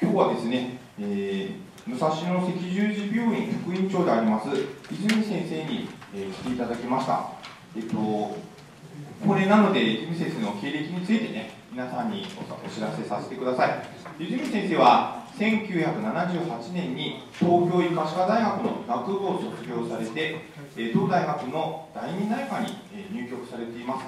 今日はですね、えー、武蔵野赤十字病院副院長であります泉先生に、えー、来ていただきました。えっと、これなので泉先生の経歴についてね、皆さんにお知らせさせてください。泉先生は1978年に東京医科歯科大学の学部を卒業されて、同大学の第二内科に入局されていま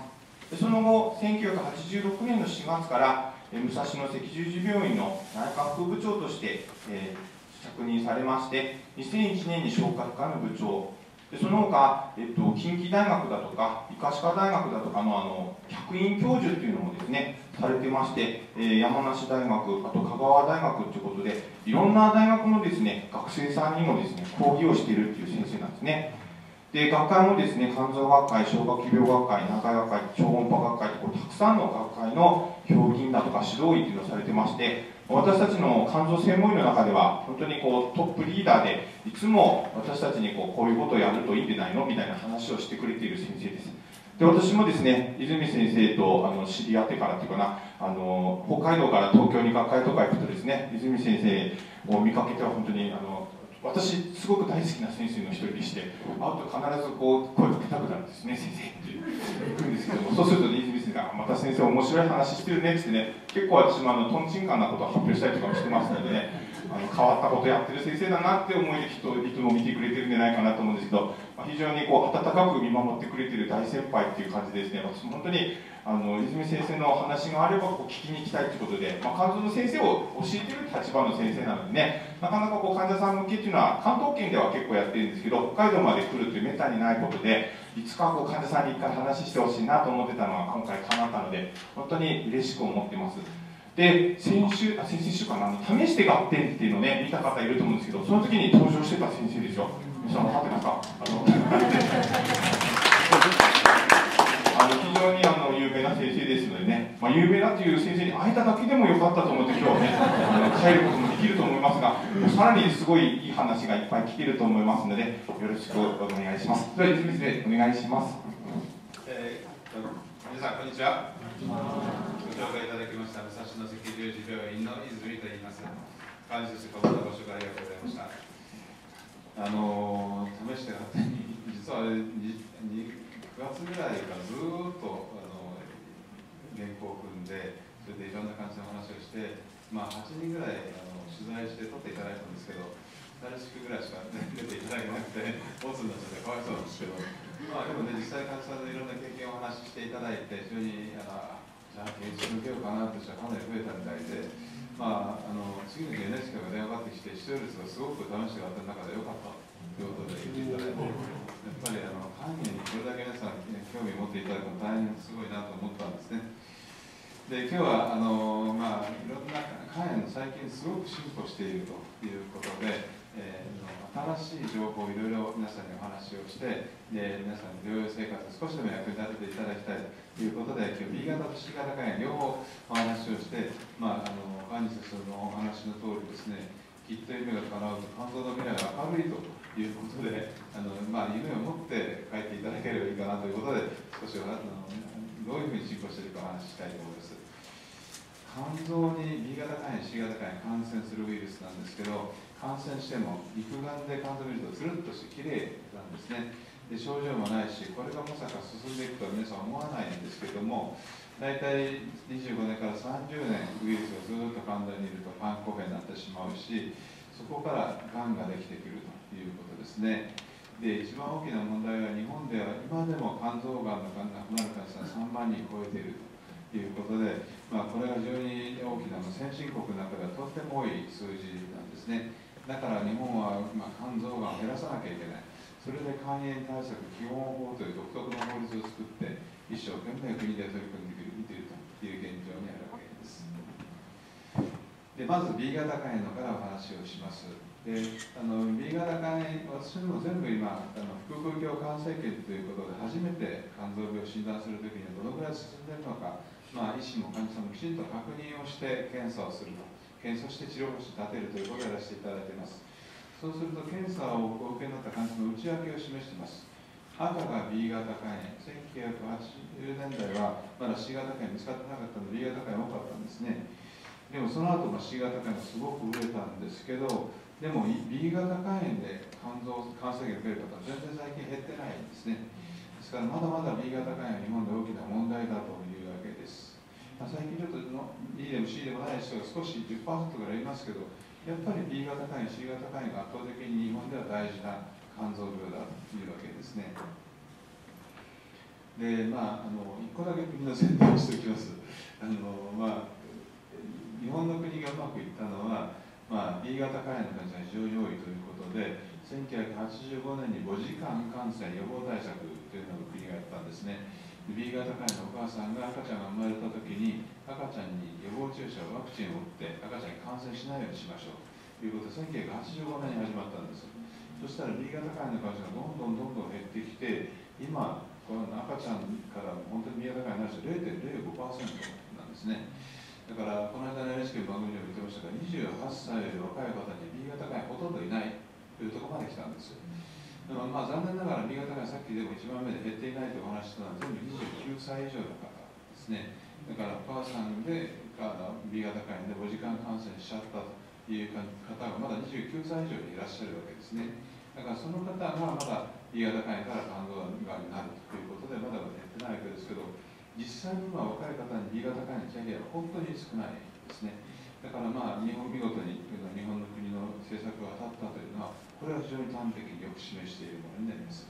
す。その後、1986年の4月から武蔵野赤十字病院の内科副部長として、えー、着任されまして2001年に消化科の部長。でその他、えっと、近畿大学だとか医科歯科大学だとかのあの客員教授っていうのもですねされてまして、えー、山梨大学あと香川大学ということでいろんな大学のですね学生さんにもですね講義をしているっていう先生なんですね。で学会もですね肝臓学会消化器病学会中医学会超音波学会とこうたくさんの学会の評議員だとか指導員というのをされてまして私たちの肝臓専門医の中では本当にこうトップリーダーでいつも私たちにこうこういうことをやるといいんじゃないの？みたいな話をしてくれている先生です。で私もですね泉先生とあの知り合ってからっていうかなあの北海道から東京に学会とか行くとですね泉先生を見かけては本当にあの私すごく大好きな先生の一人でして会うと必ずこう声かけたくなるんですね先生って。行くんですけどもそうするとね泉先生が「また先生面白い話してるね」ってね結構私もあのとんちんかんなことを発表したりとかもしてますのでねあの変わったことやってる先生だなって思いで人いつも見てくれてるんじゃないかなと思うんですけど、まあ、非常にこう温かく見守ってくれてる大先輩っていう感じですね。私も本当にあの泉先生の話があればこう聞きに行きたいということで、まあ、肝臓の先生を教えてる立場の先生なのでねなかなかこう患者さん向けっていうのは関東圏では結構やってるんですけど北海道まで来るというめったにないことで5日後患者さんに1回話してほしいなと思ってたのが今回叶ったので本当に嬉しく思ってます。で先週あ先々週かな？試して合点っていうのをね見た方いると思うんですけどその時に登場してた先生ですよ皆さん分かってますかあのあの非常にあの有名な先生ですのでね、まあ、有名なという先生に会えただけでもよかったと思って今日ねあの帰ることもできると思いますがさらにすごいいい話がいっぱい聞けると思いますのでよろしくお願いします。では泉先生お願いします、えー、皆さんこんにちは。ご紹介いただきました武蔵野赤十字病院の泉と言います。感謝してこのご紹介ありがとうございました。あの試して勝手に実は 2, 9月ぐらいからずっと原稿を組んでそれでいろんな感じの話をしてまあ8人ぐらいあの取材して撮っていただいたんですけど新しくぐらいしか 出ていただけなくてボツになっちゃってかわいそうなんですけどまあでもね実際患者さんのいろんな経験をお話ししていただいて非常にあじゃあ検診受けようかなってはかなり増えたみたいでまああの次の日 NHK が電話かかってきて視聴率がすごく試してやった中でよかったということで言っていただいてやっぱりあの肝炎にこれだけ皆さん、ね、興味を持っていただくの大変すごいなと思ったんですね。で今日はあの、まあ、いろんな肝炎の最近すごく進歩しているということで、えー、新しい情報をいろいろ皆さんにお話をしてで皆さんの療養生活を少しでも役に立てていただきたいということで今日 B 型と C 型肝炎両方お話をして、まあ、あの患者さんのお話の通りですねきっと夢が叶うと肝臓の未来は明るいということであの、まあ、夢を持って書いていただければいいかなということで少しあのどういうふうに進行しているかお話ししたいと思います。肝臓に B 型肝炎 C 型肝炎感染するウイルスなんですけど感染しても肉眼で肝臓を見るとつるっとして綺麗なんですね。で症状もないしこれがまさか進んでいくとは皆さん思わないんですけども大体25年から30年ウイルスがずっと肝臓にいると肝硬変になってしまうしそこからがんができてくるということですね。で一番大きな問題は日本では今でも肝臓がんの亡くなる患者さん3万人超えていると。いうことで、まあ、これが非常に大きな先進国の中ではとっても多い数字なんですね。だから日本は、まあ肝臓がんを減らさなきゃいけない。それで肝炎対策基本法という独特の法律を作って一生懸命国で取り組んでいるという現状にあるわけです。でまず B 型肝炎のからお話をします。であの B 型肝炎私も全部今あの腹腔鏡肝生検ということで初めて肝臓病を診断するときにはどのぐらい進んでるのか、まあ、医師も患者さんもきちんと確認をして検査をすると。検査して治療法を立てるということをやらせていただいています。そうすると検査をお受けになった患者の内訳を示しています。赤が B 型肝炎。1980年代はまだ C 型肝炎見つかってなかったので B 型肝炎多かったんですね。でもその後、まあ、C 型肝炎がすごく増えたんですけどでも B 型肝炎で肝臓感染が増える方は全然最近減ってないんですね。ですからまだまだ B 型肝炎は日本で大きな問題だという、まあ、最近ちょっとの B でも C でもない人が少し10%ぐらいいますけどやっぱり B 型肝炎 C 型肝炎が圧倒的に日本では大事な肝臓病だというわけですねでまああの1個だけ国の宣伝をしておきますあのまあ日本の国がうまくいったのはまあ、B 型肝炎の患者が非常に多いということで、1985年に5時間感染予防対策というのを国がやったんですね。B 型肝炎のお母さんが赤ちゃんが生まれた時に赤ちゃんに予防注射ワクチンを打って赤ちゃんに感染しないようにしましょう。ということで1985年に始まったんです。そしたら B 型肝炎の患者がどんどんどんどん減ってきて今この赤ちゃんから本当に B 型肝炎になる人0.05%なんですね。だからこの間の NHK 番組でも言ってましたが28歳より若い方に B 型がほとんどいないというところまで来たんです。よでもまあ残念ながら B 型がさっきでも1番目で減っていないとお話したのは全部29歳以上の方ですね。だからお母さんで B 型肝炎で5時間感染しちゃったという方がまだ29歳以上にいらっしゃるわけですね。だからその方がまだ B 型肝炎から肝臓がんになるということでまだまだ減ってないわけですけど実際に今若い方に B 型肝炎のキャリアは本当に少ないですね。だからまあ日本見事に日本の国の政策が当たったというのはこれは非常に端的によく示しているものになります。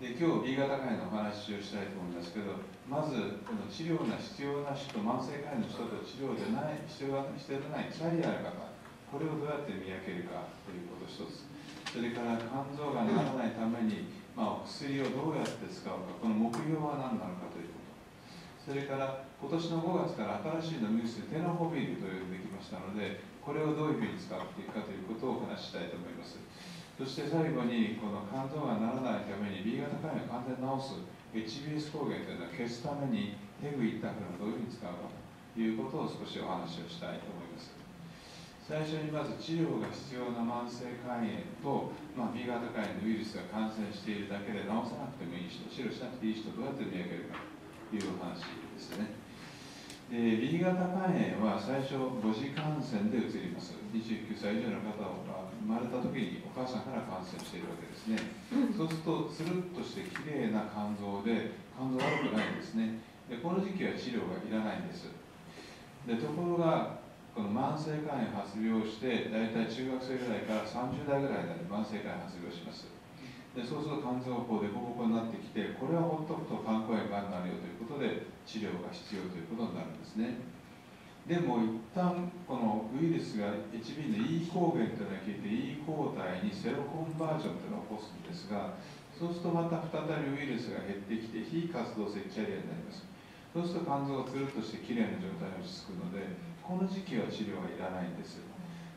で今日 B 型肝炎のお話をしたいと思いますけどまずこの治療が必要な人慢性肝炎の人と治療でない必要がしてないキャリアの方これをどうやって見分けるかということ一つ。それから肝臓がんにならないために、まあ、お薬をどうやって使うかこの目標は何なのかということ。それから今年の5月から新しい飲み薬テノホビールというのができましたのでこれをどういうふうに使っていくかということをお話ししたいと思いますそして最後にこの肝臓がならないために B 型肝炎を完全に治す HBS 抗原というのは消すためにヘグイッタフラをどういうふうに使うかということを少しお話をしたいと思います最初にまず治療が必要な慢性肝炎と、まあ、B 型肝炎のウイルスが感染しているだけで治さなくてもいい人治療しなくていい人どうやって見分けるかというお話ですね。で B 型肝炎は最初母子感染で移ります。29歳以上の方が生まれた時にお母さんから感染しているわけですね。そうすると、つるっとしてきれいな肝臓で、肝臓悪くないんですね。でこの時期は治療がいらないんです。でところが、この慢性肝炎発病して、大体中学生ぐらいから30代ぐらいまで慢性肝炎発病します。でそうすると肝臓こうでボコボコになってきてこれはほっとくと肝硬変がんになるよということで治療が必要ということになるんですね。でも一旦このウイルスが HB の E 抗原というのが効いて E 抗体にセロコンバージョンというのを起こすんですがそうするとまた再びウイルスが減ってきて非活動性キャリアになります。そうすると肝臓がつるっとしてきれいな状態に落ち着くのでこの時期は治療はいらないんです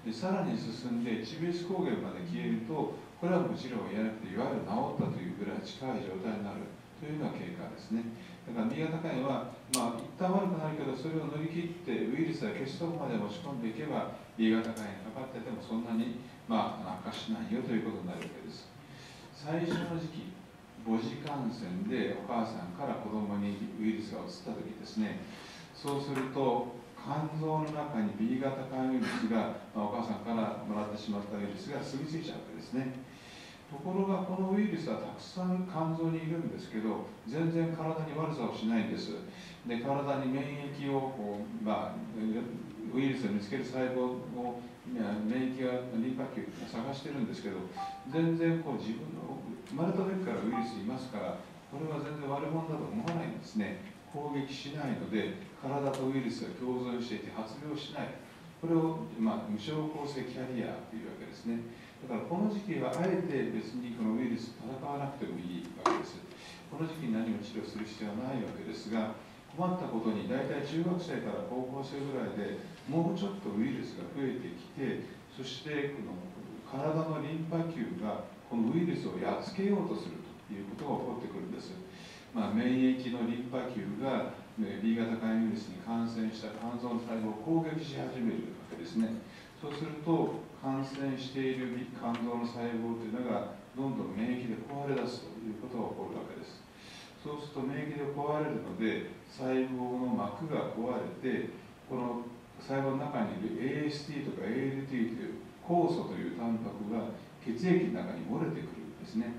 でさらに進んで HBS 抗原まで消えるとこれはむしろやなくていわゆる治ったというぐらい近い状態になるというような経過ですね。だから B 型肝炎は、まあ、一旦悪くなるけどそれを乗り切ってウイルスが消すとこまで持ち込んでいけば B 型肝炎かかっててもそんなに、まあ、悪化しないよということになるわけです。最初の時期母子感染でお母さんから子供にウイルスが移った時ですね。そうすると肝臓の中に B 型肝ウイルスが、まあ、お母さんからもらってしまったウイルスが住み着いちゃうわけですね。ところがこのウイルスはたくさん肝臓にいるんですけど全然体に悪さをしないんです。で体に免疫をこう、まあ、ウイルスを見つける細胞を免疫がリンパ球が探してるんですけど全然こう自分の生まれた時からウイルスいますからこれは全然悪者だと思わないんですね。攻撃しないので体とウイルスが共存していて発病しない。これを、まあ、無症候性キャリアというわけですね。だからこの時期はあえて別にこのウイルスと戦わなくてもいいわけです。この時期に何も治療する必要はないわけですが困ったことに大体中学生から高校生ぐらいでもうちょっとウイルスが増えてきてそしてこの体のリンパ球がこのウイルスをやっつけようとするということが起こってくるんです。まあ、免疫のリンパ球が B 型肝炎ウイルスに感染した肝臓の細胞を攻撃し始めるわけですね。そうすると感染している肝臓の細胞というのがどんどん免疫で壊れ出すということが起こるわけです。そうすると免疫で壊れるので細胞の膜が壊れてこの細胞の中にいる AST とか ALT という酵素というタンパクが血液の中に漏れてくるんですね。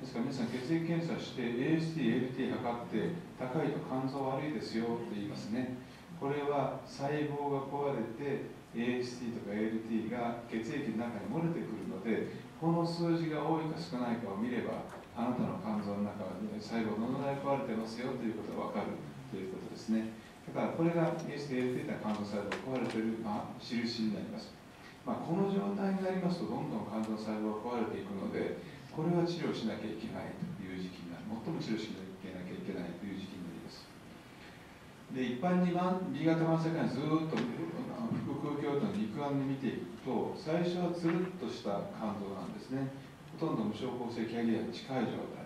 ですから皆さん血液検査して AST、ALT 測って高いと肝臓悪いですよって言いますね。これは細胞が壊れて AST とか ALT が血液の中に漏れてくるのでこの数字が多いか少ないかを見ればあなたの肝臓の中で細胞どのぐらい壊れてますよということが分かるということですね。だからこれが AST、ALT という肝臓細胞が壊れてる、まあ、印になります。まあ、この状態になりますとどんどん肝臓細胞が壊れていくのでこれは治療しなきゃいけないという時期になる。最も治療しなきゃいけないという時期になります。で一般に B 型慢性肝炎ずっと腹腔鏡との肉眼で見ていくと最初はつるっとした肝臓なんですね。ほとんど無症候性キャリアに近い状態。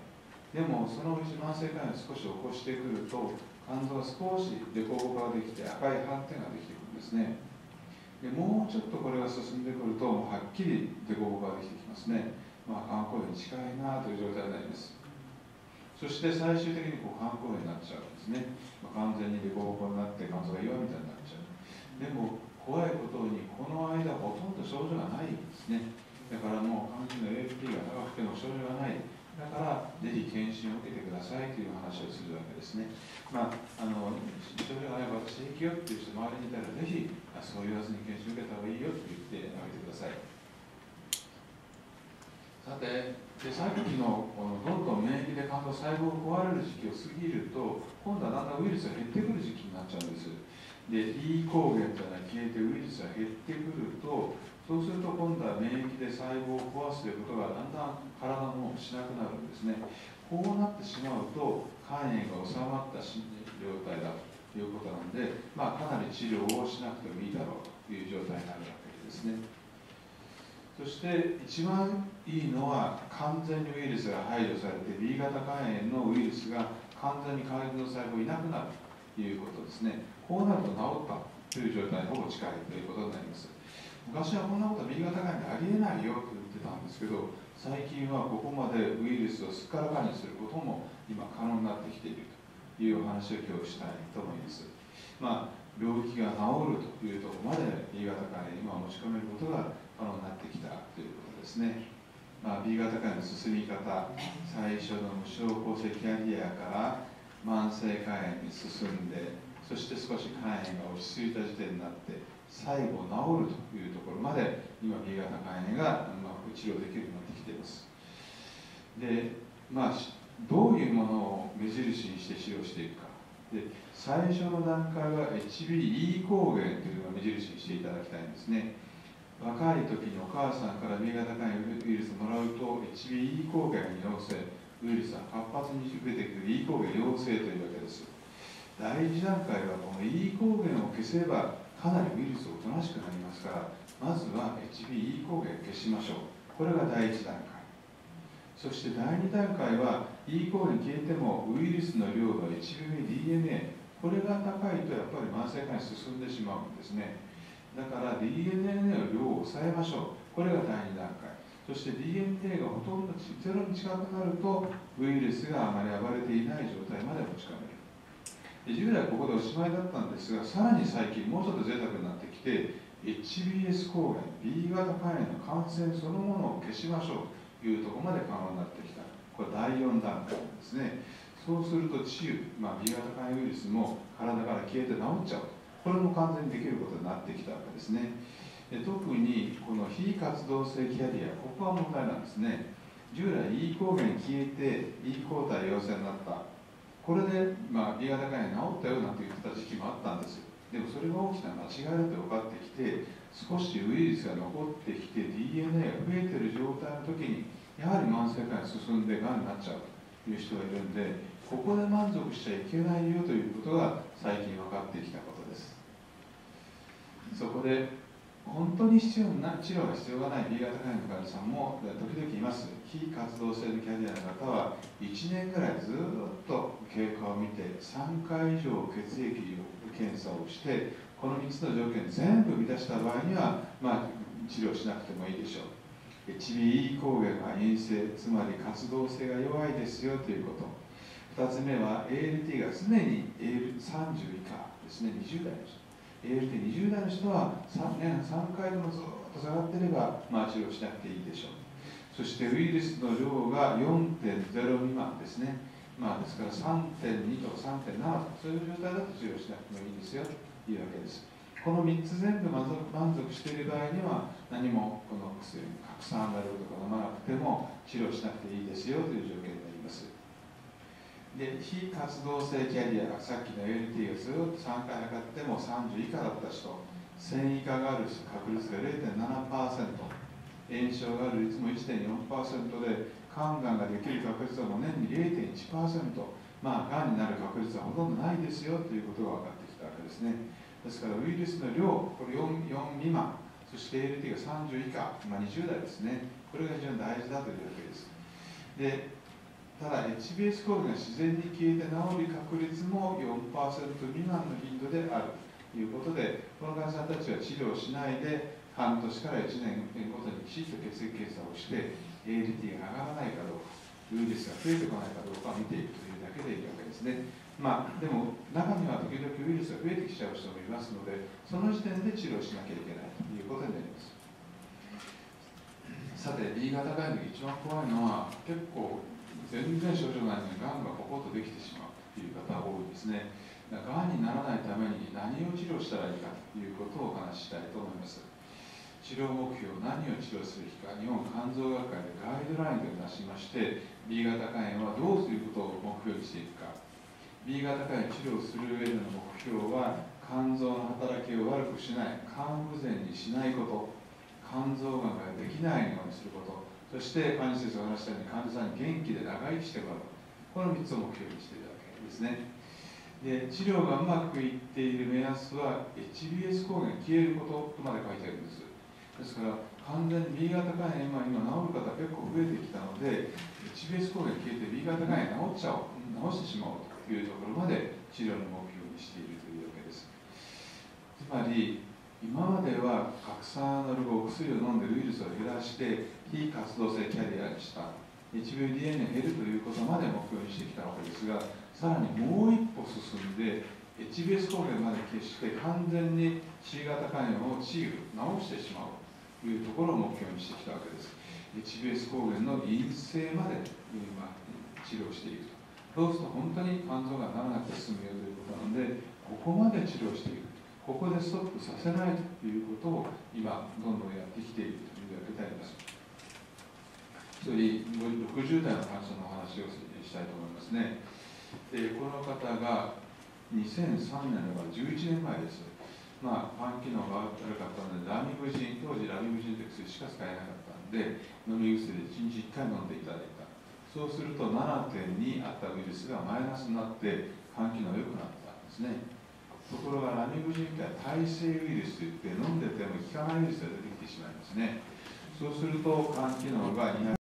でもそのうち慢性肝炎を少し起こしてくると肝臓が少し凸凹ができて赤い斑点ができてくるんですね。でもうちょっとこれが進んでくるとはっきり凸凹ができてきますね。まあ肝硬変に近いなという状態になります。そして最終的にこう肝硬変になっちゃうんですね、まあ、完全に凸凹になって肝臓が弱みたいになっちゃう。でも怖いことにこの間ほとんど症状がないんですねだからもう肝心の AFP が高くても症状がないだからぜひ検診を受けてくださいという話をするわけですね。まあ、あの症状がない私平気よっていう人周りにいたらぜひそう言わずに検診を受けた方がいいよって言ってあげてください。さて、でさっきのこのどんどん免疫で肝臓細胞が壊れる時期を過ぎると今度はだんだんウイルスが減ってくる時期になっちゃうんです。で E 抗原というのは消えてウイルスが減ってくるとそうすると今度は免疫で細胞を壊すということがだんだん体のもしなくなるんですね。こうなってしまうと肝炎が収まった状態だということなんで、まあ、かなり治療をしなくてもいいだろうという状態になるわけですね。そして一番いいのは完全にウイルスが排除されて B 型肝炎のウイルスが完全に肝炎の細胞いなくなる。いうことですね。こうなると治ったという状態にほぼ近いということになります。昔はこんなことは B 型肝炎ありえないよと言ってたんですけど最近はここまでウイルスをすっからかにすることも今可能になってきているというお話を今日したいと思います。まあ病気が治るというところまで B 型肝炎今持ち込めることが可能になってきたということですね。まあ、B 型肝炎の進み方最初の無症候性キャリアから慢性肝炎に進んでそして少し肝炎が落ち着いた時点になって最後治るというところまで今 B 型肝炎がう、まあ、治療できるようになってきています。でまあどういうものを目印にして治療していくか。で最初の段階は HBE 抗原というのを目印にしていただきたいんですね。若い時にお母さんから B 型肝炎ウイルスをもらうと HBE 抗原に陽性ウイルスは活発に増えてくる E 抗原陽性というわけです。第一段階はこの E 抗原を消せばかなりウイルスおとなしくなりますからまずは HBE 抗原を消しましょう。これが第1段階。そして第2段階は E 抗原消えてもウイルスの量の HBDNA これが高いとやっぱり慢性化に進んでしまうんですね。だから DNA の量を抑えましょう。これが第2段階。そして DNA がほとんどゼロに近くなるとウイルスがあまり暴れていない状態まで持ち込める。従来ここでおしまいだったんですがさらに最近もうちょっと贅沢になってきて HBS 抗原 B 型肝炎の感染そのものを消しましょうというところまで可能になってきた。これ第4段階ですね。そうすると治癒、まあ、B 型肝炎ウイルスも体から消えて治っちゃう。これも完全にできることになってきたわけですね。で特にこの非活動性キャリアここは問題なんですね。従来 E 抗原消えて E 抗体陽性になった。これで、まあ、B 型肝炎治ったよなんて言ってた時期もあったんですよ。でもそれが大きな間違いだと分かってきて少しウイルスが残ってきて DNA が増えてる状態の時にやはり慢性肝炎進んでがんになっちゃうという人がいるんでここで満足しちゃいけないよということが最近分かってきたことです。そこで本当に必要な治療が必要がない B 型肝炎の患者さんも時々います。非活動性のキャリアの方は1年ぐらいずっと経過を見て3回以上血液検査をしてこの3つの条件全部満たした場合には、まあ、治療しなくてもいいでしょう。HBE 抗原が陰性つまり活動性が弱いですよということ。2つ目は ALT が常に AL30 以下ですね。20代の人。ALT20 代の人は 3, 年3回でもずっと下がっていれば、まあ、治療しなくていいでしょう。そしてウイルスの量が4.0未満ですね。まあ、ですから3.2と3.7とそういう状態だと治療しなくてもいいですよというわけです。この3つ全部満足している場合には何もこの薬に拡散なるとか飲まなくても治療しなくていいですよという条件になりますで非活動性キャリアがさっきの LT をずっと3回測っても30以下だった人1000以下がある確率が0.7%炎症がある率も1.4%で肝がんができる確率はもう年に0.1%まあがんになる確率はほとんどないですよということが分かってきたわけですね。ですからウイルスの量これ 4, 4未満そして LT が30以下、まあ、20代ですね。これが非常に大事だというわけです。でただ HBS 抗原が自然に消えて治る確率も4%未満の頻度であるということでこの患者さんたちは治療しないで半年から1年ごとにきちっと血液検査をして ALT が上がらないかどうかウイルスが増えてこないかどうかを見ていくというだけでいいわけですね。まあでも中には時々ウイルスが増えてきちゃう人もいますのでその時点で治療しなきゃいけないということになります。さて B 型がんの一番怖いのは結構全然症状ないのにがんがポコッとできてしまうという方が多いですね。がんにならないために何を治療したらいいかということをお話ししたいと思います。治療目標何を治療するべきか日本肝臓学会でガイドラインと出しまして B 型肝炎はどういうことを目標にしていくか。B 型肝炎治療する上での目標は肝臓の働きを悪くしない肝不全にしないこと。肝臓がんができないようにすること。そして患者先生が話したように患者さんに元気で長生きしてもらう。この3つを目標にしているわけですね。で治療がうまくいっている目安は HBS 抗原消えることとまで書いてあるんです。ですから完全に B 型肝炎、今治る方結構増えてきたので HBS 抗原消えて B 型肝炎治っちゃおう治してしまおうというところまで治療の目標にしているというわけです。つまり今までは拡散のるお薬を飲んでウイルスを減らして非活動性キャリアにした。HBDNA 減るということまで目標にしてきたわけですがさらにもう一歩進んで HBS 抗原まで消して完全に C 型肝炎を治癒治してしまうというところを目標にしてきたわけです。HBS 抗原の陰性まで今治療していくと。そうすると本当に肝臓がならなくて済むよということなのでここまで治療していくここでストップさせないということを今どんどんやってきているというわけであります。一人60代の患者の話をしたいと思いますねでこの方が2003年だから11年前ですまあ、肝機能が悪かったので、ラミブジン、当時ラミブジンという薬しか使えなかったので、飲み薬で1日1回飲んでいただいた。そうすると7.2あったウイルスがマイナスになって肝機能が良くなったんですね。ところがラミブジンって耐性ウイルスといって飲んでても効かないウイルスが出てきてしまいますね。そうすると肝機能が200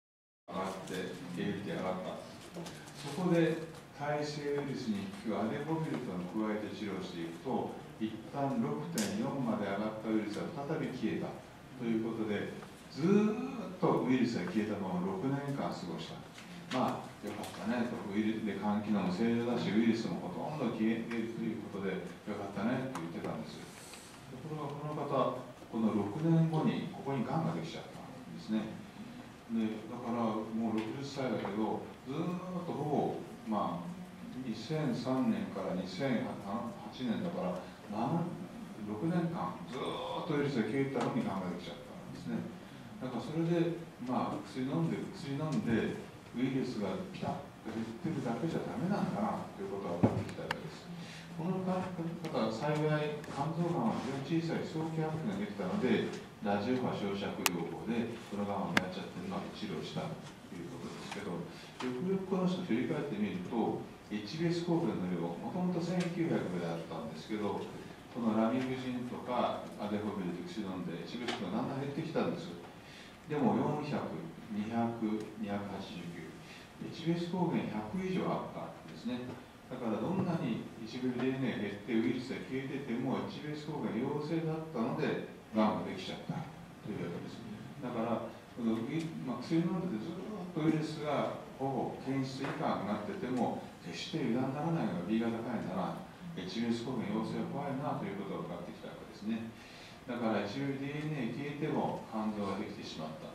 上がって ALT 上がった。そこで耐性ウイルスに効くアデコビルトンを加えて治療していくと一旦6.4まで上がったウイルスが再び消えた。ということでずっとウイルスが消えたまま6年間過ごした。まあよかったね。とウイルスで肝機能も正常だしウイルスもほとんど消えているということでよかったねと言ってたんです。ところがこの方この6年後にここにがんができちゃったんですね。でだからもう60歳だけどずっとほぼまあ2003年から2008年だから6年間ずっとウイルスが消えたのにがんができちゃったんですね。だからそれでまあ薬飲んで薬飲んでウイルスがピタッと減ってるだけじゃダメなんだなということが分かってきたわけです。この方は幸い肝臓がんは非常に小さい早期発見ができたのでラジオ波焼灼療法でこのがんをやっちゃってうまく治療したということですけどよくよくこの人振り返ってみると HBS 抗原の量もともと1900ぐらいあったんですけどこのラミブジンとかアデホビルディクシノンで HBS がだんだん減ってきたんですでも400200289 HBS 抗原100以上あったんですね。だからどんなに 1bdna 減ってウイルスが消えてても HBS 抗原陽性だったのでがんができちゃったというわけですだからこの、まあ、薬飲んでてずっとウイルスがほぼ検出以下になってても決して油断ならないのが B 型肝炎だな HBS 抗原陽性は怖いなということが分かってきたわけですね。だから一流 DNA 消えても肝臓ができてしまった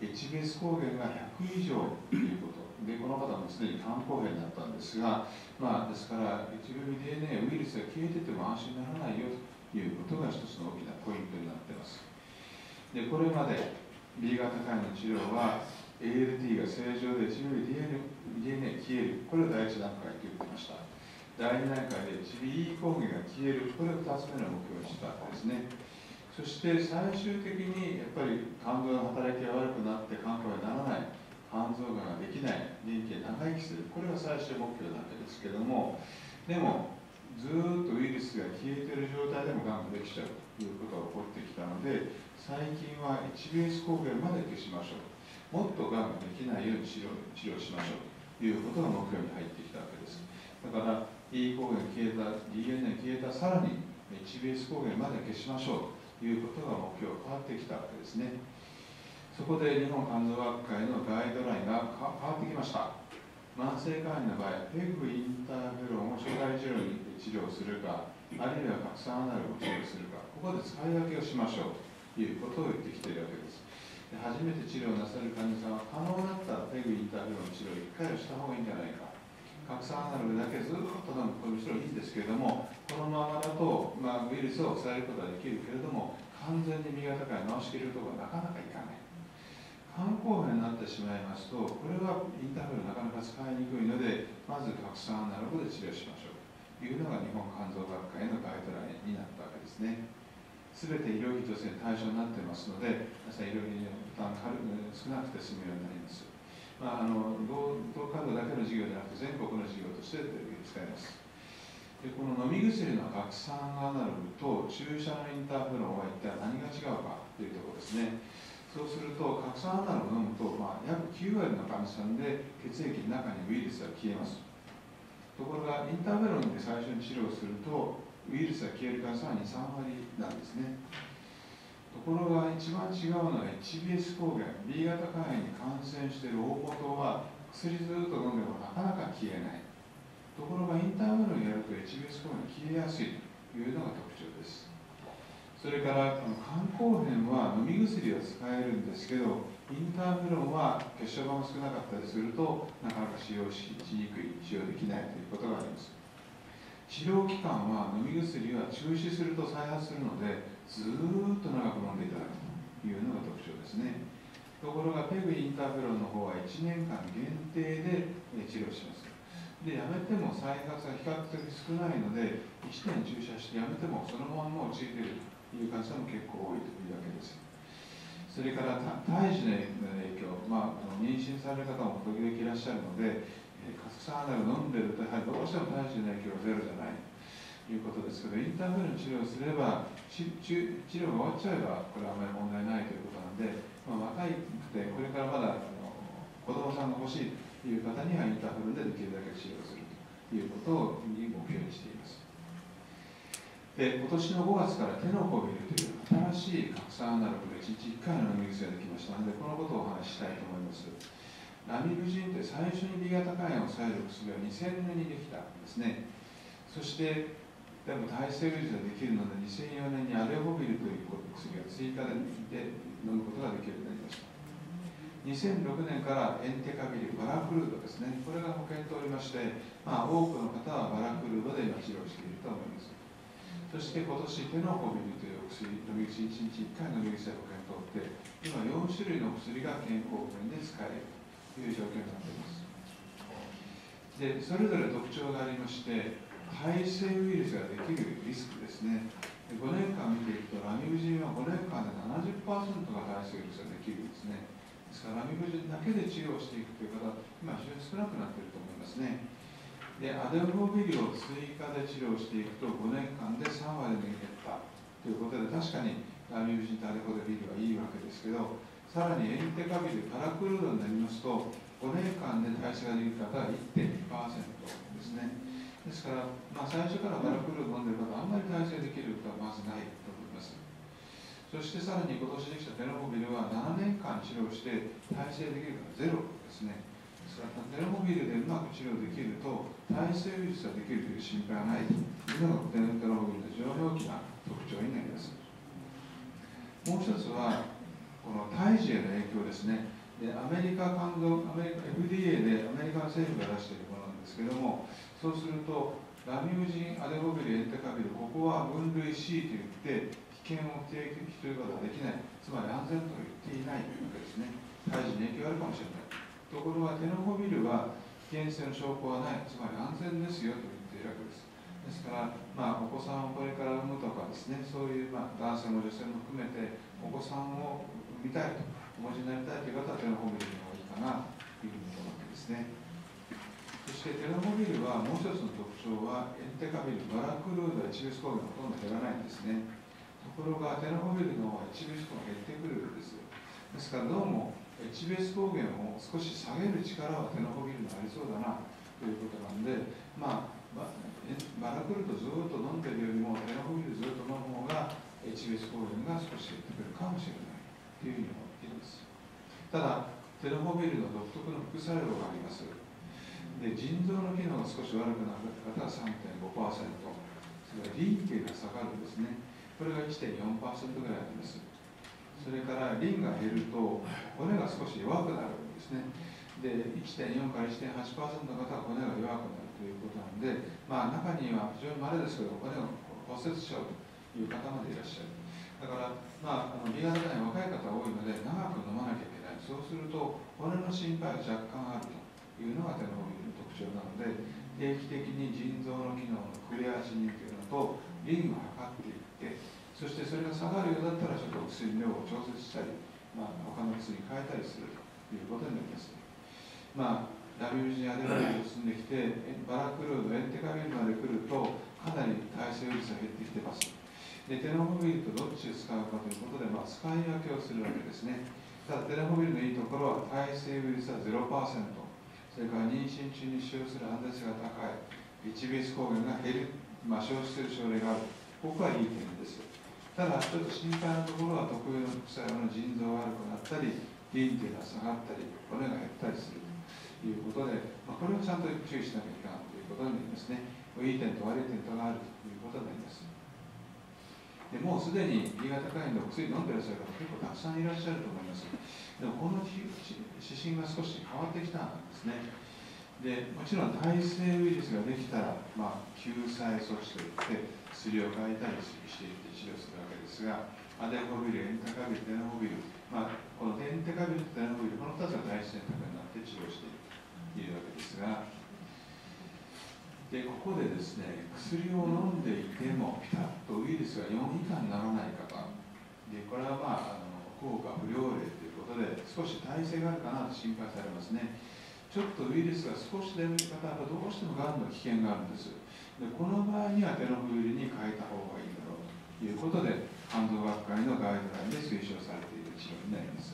HBS 抗原が100以上ということでこの方もすでに肝硬変だったんですが、まあ、ですから HBDNA ウイルスが消えてても安心にならないよということが一つの大きなポイントになっています。でこれまで B 型肝炎の治療は ALT が正常で HBDNA 消える。これを第一段階と言ってました。第二段階で HBE 抗原が消える。これを2つ目の目標にしたわけですね。そして最終的にやっぱり肝臓の働きが悪くなって肝硬変にならない。肝臓がんができない。人間長生きする。これが最終目標なわけですけども。でもずっとウイルスが消えてる状態でもがんができちゃうということが起こってきたので最近は HBS 抗原まで消しましょうもっとがんができないように治療治療しましょうということが目標に入ってきたわけです。だから E 抗原消えた DNA 消えたさらに HBS 抗原まで消しましょうということが目標変わってきたわけですね。そこで日本肝臓学会のガイドラインが変わってきました。慢性肝炎の場合ペグインターフェロンを初代治療に治療するかあるいは拡散アナルを治療するかここで使い分けをしましょうということを言ってきているわけです。初めて治療をなさる患者さんは可能だったらペグインターフェロンの治療を1回をした方がいいんじゃないか拡散アナルだけずっと飲むこれもちろいいんですけれどもこのままだと、まあ、ウイルスを抑えることはできるけれども完全に身が高い治しきれるところはなかなかいかない。肝硬変になってしまいますとこれはインターフェルなかなか使いにくいのでまず拡散アナログで治療しましょう。というのが日本肝臓学会のガイドラインになったわけですね。全て医療費助成対象になってますので医療費の負担軽少なくて済むようになります。まあ、あの同同家具だけの事業じゃなくて全国の事業として使います。でこの飲み薬の拡散アナログと注射のインターフェロンは一体何が違うかというところですね。そうすると拡散アナログを飲むと、まあ、約9割の患者さんで血液の中にウイルスが消えます。ところがインターフェロンで最初に治療するとウイルスが消える数は23割なんですね。ところが一番違うのは HBS 抗原 B 型肝炎に感染している大元は薬ずっと飲んでもなかなか消えない。ところがインターフェロンやると HBS 抗原消えやすいというのが特徴です。それから肝硬変は飲み薬は使えるんですけどインターフェロンは血小板が少なかったりするとなかなか使用しにくい使用できないということがあります。治療期間は飲み薬は中止すると再発するのでずっと長く飲んでいただくというのが特徴ですねところがペグインターフェロンの方は1年間限定で治療しますでやめても再発が比較的少ないので1年注射してやめてもそのまま落ちているという患者も結構多いというわけです。それから胎児の影響、まあ、妊娠される方も時々いらっしゃるので、サーナル飲んでると、やはりどうしても胎児の影響がゼロじゃないということですけど、インターフェルの治療をすれば、治療が終わっちゃえば、これはあまり問題ないということなんで、まあ、若いくて、これからまだあの子供さんが欲しいという方には、インターフェルでできるだけ治療するということを目標にしています。で今年の5月から手のこびるという新しい拡散アナログで1日1回の飲み薬ができましたのでこのことをお話ししたいと思いますラミブジンって最初に B 型肝炎を抑える薬は2000年にできたんですね。そしてでも耐性ウイルスができるので2004年にアレホビルという薬が追加で飲むことができるようになりました。2006年からエンテカビリバラクルードですね。これが保険とおりまして、まあ、多くの方はバラクルードで今治療していると思います。そして今年テノコビルというお薬飲み薬1日1回の飲み薬を保険取って今4種類の薬が健康保険で使える。いう状況になっています。でそれぞれ特徴がありまして耐性ウイルスができるリスクですね。5年間見ていくとラミブジンは5年間で70%が耐性ウイルスができるんですね。ですからラミブジンだけで治療していくという方今非常に少なくなっていると思いますね。でアデノビリを追加で治療していくと5年間で3割に減ったということで確かにラミュージンとアデコデビリはいいわけですけどさらにエンテカビルパラクルードになりますと5年間で耐性ができる方は1.2%ですね。ですから、まあ、最初からパラクルード飲んでる方はあんまり耐性できることはまずないと思います。そしてさらに今年できたテノコビルは7年間治療して耐性できる方はゼロですね。ですからテノモビルでうまく治療できると耐性ウイルスができるという心配はないと。いうのがテノモビルの非常に大きな特徴になります。もう一つはこの胎児への影響ですね。でアメリカ肝臓アメリカ FDA でアメリカ政府が出しているものなんですけどもそうするとラミュージンアデノビルエンテカビルここは分類 C といって危険を提供することができない。つまり安全と言っていないというわけですね。胎児に影響があるかもしれない。ところがテノホビルは危険性の証拠はない。つまり安全ですよと言っているわけです。ですから、まあ、お子さんをこれから産むとかですねそういう、まあ、男性も女性も含めてお子さんをみたいとお持ちになりたいという方はテノホビルの方がいいかなというふうに思うわけですね。そしてテノホビルはもう一つの特徴はエンテカビルバラクルードはチベス抗原ほとんど減らないんですね。ところがテノホビルの方はチベス抗原減ってくるんですですからどうも HBS 抗原を少し下げる力は手のホビルにありそうだなということなんで、まあ、バラクルトずっと飲んでるよりも手のホビルずっと飲む方が HBS 抗原が少し減ってくるかもしれないというふうに思っています。ただテノホビルの独特の副作用があります。で腎臓の機能が少し悪くなる方は3.5%それからリン系が下がるんですね。これが1.4%ぐらいあります。それからリンが減ると骨が少し弱くなるんですね。で1.4から1.8%の方は骨が弱くなるということなんで、まあ、中には非常に稀ですけど骨を骨折しちゃうという方までいらっしゃる。だから、まあ、あの B 型が若い方が多いので長く飲まなきゃいけないそうすると骨の心配が若干あるというのが手のビルの特徴なので定期的に腎臓の機能のクレアチニンというのとリンを測っていってそしてそれが下がるようだったらちょっと薬の量を調節したり、まあ、他の薬に変えたりするということになります。まあ、WG アデノビル進んできて、バラクルード、エンテカビルまで来ると、かなり耐性ウイルスが減ってきてます。で、テノホビルとどっちを使うかということで、まあ、使い分けをするわけですね。ただ、テノホビルのいいところは、耐性ウイルスは0%、それから妊娠中に使用する安全性が高い、HBS 抗原が減る、まあ、消費する症例がある。ここはいい点です。ただ、ちょっと心配なところは特有の副作用の腎臓が悪くなったり、リンテが下がったり、骨が減ったりするということで、まあ、これをちゃんと注意しなきゃいけないということになりますね。いい点と悪い点とがあるということになります。でもうすでに B 型肝炎の薬飲んでらっしゃる方結構たくさんいらっしゃると思います。でもこの指針が少し変わってきたんですね。でもちろん耐性ウイルスができたら、まあ、救済措置といって薬を変えたりしていって治療するわけですが、アデノビル、エンタカビル、テノホビル、まあ、このエンタカビルテノホビル、この2つが第一選択になって治療しているというわけですが、でここでですね、薬を飲んでいても、ピタッとウイルスが4以下にならない方、でこれは、まあ、あの効果不良例ということで、少し耐性があるかなと心配されますね。ちょっとウイルスが少しでもい方はどうしてもがんの危険があるんです。でこの場合にはテノフィルに変えた方がいいだろうということで肝臓学会のガイドラインで推奨されている治療になります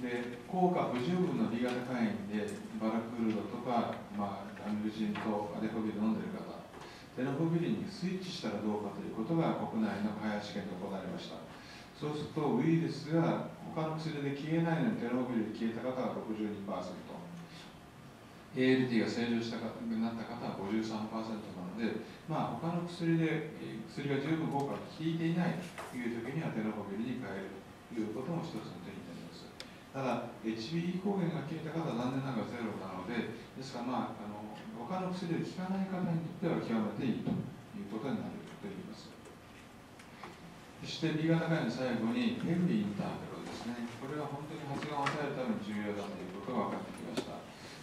で効果不十分の B 型肝炎でバラクールドとか、まあ、ラムルジンとアデコビル飲んでる方テノフビルにスイッチしたらどうかということが国内の開発試験で行われましたそうするとウイルスが他の薬で消えないのにテノフビルで消えた方が62% ALT が正常したかなった方は53%なので、まあ、他の薬で薬が十分効果が効いていないという時にはテノホビルに変えるということも一つの。ただ、HBE 抗原が効いた方は残念ながらゼロなので、ですから、まあ、あの他の薬で効かない方にとっては極めていいということになると言います。そして B 型肝炎の最後にヘビーインターベルですね。これは本当に発がんを抑えるために重要だということが分かってきました。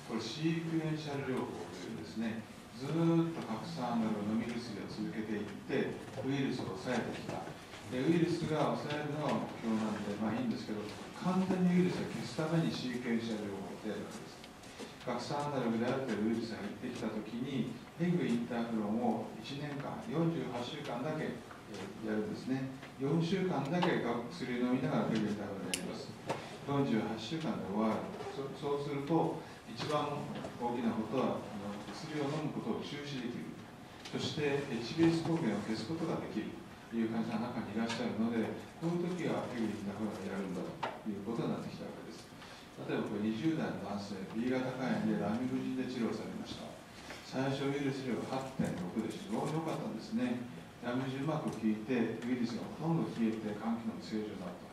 これシークエンシャル療法というですねずっと核酸など飲み薬を続けていってウイルスを抑えてきたでウイルスが抑えるのが目標なんでまあいいんですけど完全にウイルスを消すためにシークエンシャル療法をやるわけです。核酸アナログである程度ウイルスが入ってきたときにヘグインターフロンを1年間48週間だけやるんですね。4週間だけ薬を飲みながらヘグインターフロンやります。48週間で終わる。そうすると一番大きなことは薬を飲むことを中止できる。そして HBS 抗原を消すことができる。いう患者の中にいらっしゃるのでこういう時はヘグリンだけはやるんだということになってきたわけです。例えばこれ20代の男性 B 型肝炎でラミブジンで治療されました。最初ウイルス量が8.6で非常に良かったんですね。ラミブジンうまく効いてウイルスがほとんど消えて肝機能正常だった。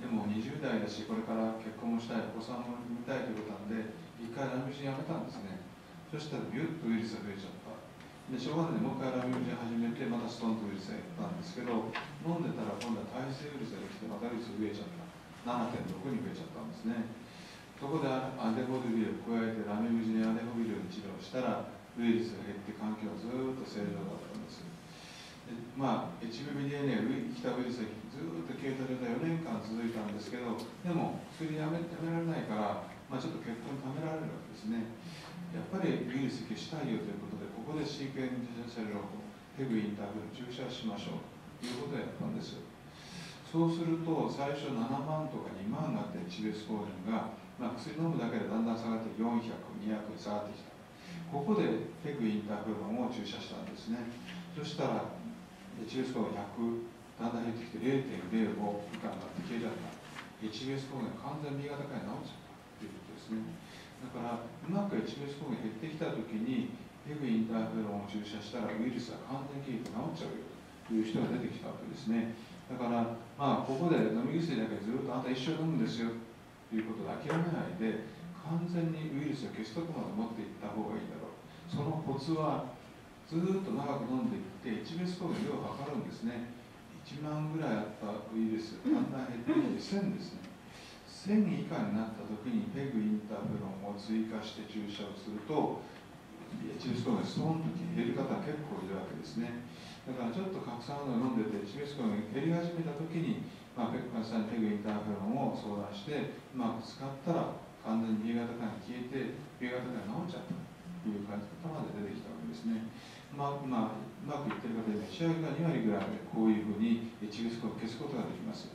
でも20代だしこれから結婚もしたいお子さんも産みたいということなんで一回ラミブジンやめたんですね。そしたらビュッとウイルスが増えちゃった。でしょうがないのでもう一回ラミブジン始めてまたストンとウイルスが減ったんですけど飲んでたら今度は耐性ウイルスができてまたウイルス増えちゃった。7.6に増えちゃったんですね。そこでアデホビルを加えてラミブジンアデホビルを治療したらウイルスが減って環境がずっと正常だったんです。でまあ HBBDNA 生きたウイルスがずっと消えた状態4年間続いたんですけどでも薬やめやめられないから、まあ、ちょっと結婚ためられるわけですね。やっぱりウイルス消したいよということここでシークエンジセルをペグインターブル注射しましょうということをやったんです。そうすると最初7万とか2万があってチベス抗原が、まあ、薬飲むだけでだんだん下がって400、200下がってきた。ここでペグインターフェロンを注射したんですね。そしたらチベス抗原100だんだん減ってきて0.05以下になって消えちゃった HBS 抗原完全に B 型化に治っちゃったということですね。だからうまく HBS 抗原減ってきた時にペグインターフェロンを注射したらウイルスが完全に治っちゃうよという人が出てきたわけですね。だからまあここで飲み薬だけずっとあんた一生飲むんですよということで諦めないで完全にウイルスを消すとこまで持っていった方がいいだろう。そのコツはずっと長く飲んでいって1ベース抗原量を測るんですね。1万ぐらいあったウイルスだんだん減ってきて1000ですね。1000以下になった時にペグインターフェロンを追加して注射をすると1ベース抗原ストンと減る方は結構いるわけですねだからちょっと拡散を飲んでて、チベスコが減り始めたときに、まあ、ペックさんペグインターフェロンを相談して、うまく使ったら完全に B 型が消えて、B 型が治っちゃったという感じ方まで出てきたわけですね。まあ、まあ、うまくいってる方で、試合が2割ぐらいでこういうふうにチベスコを消すことができます。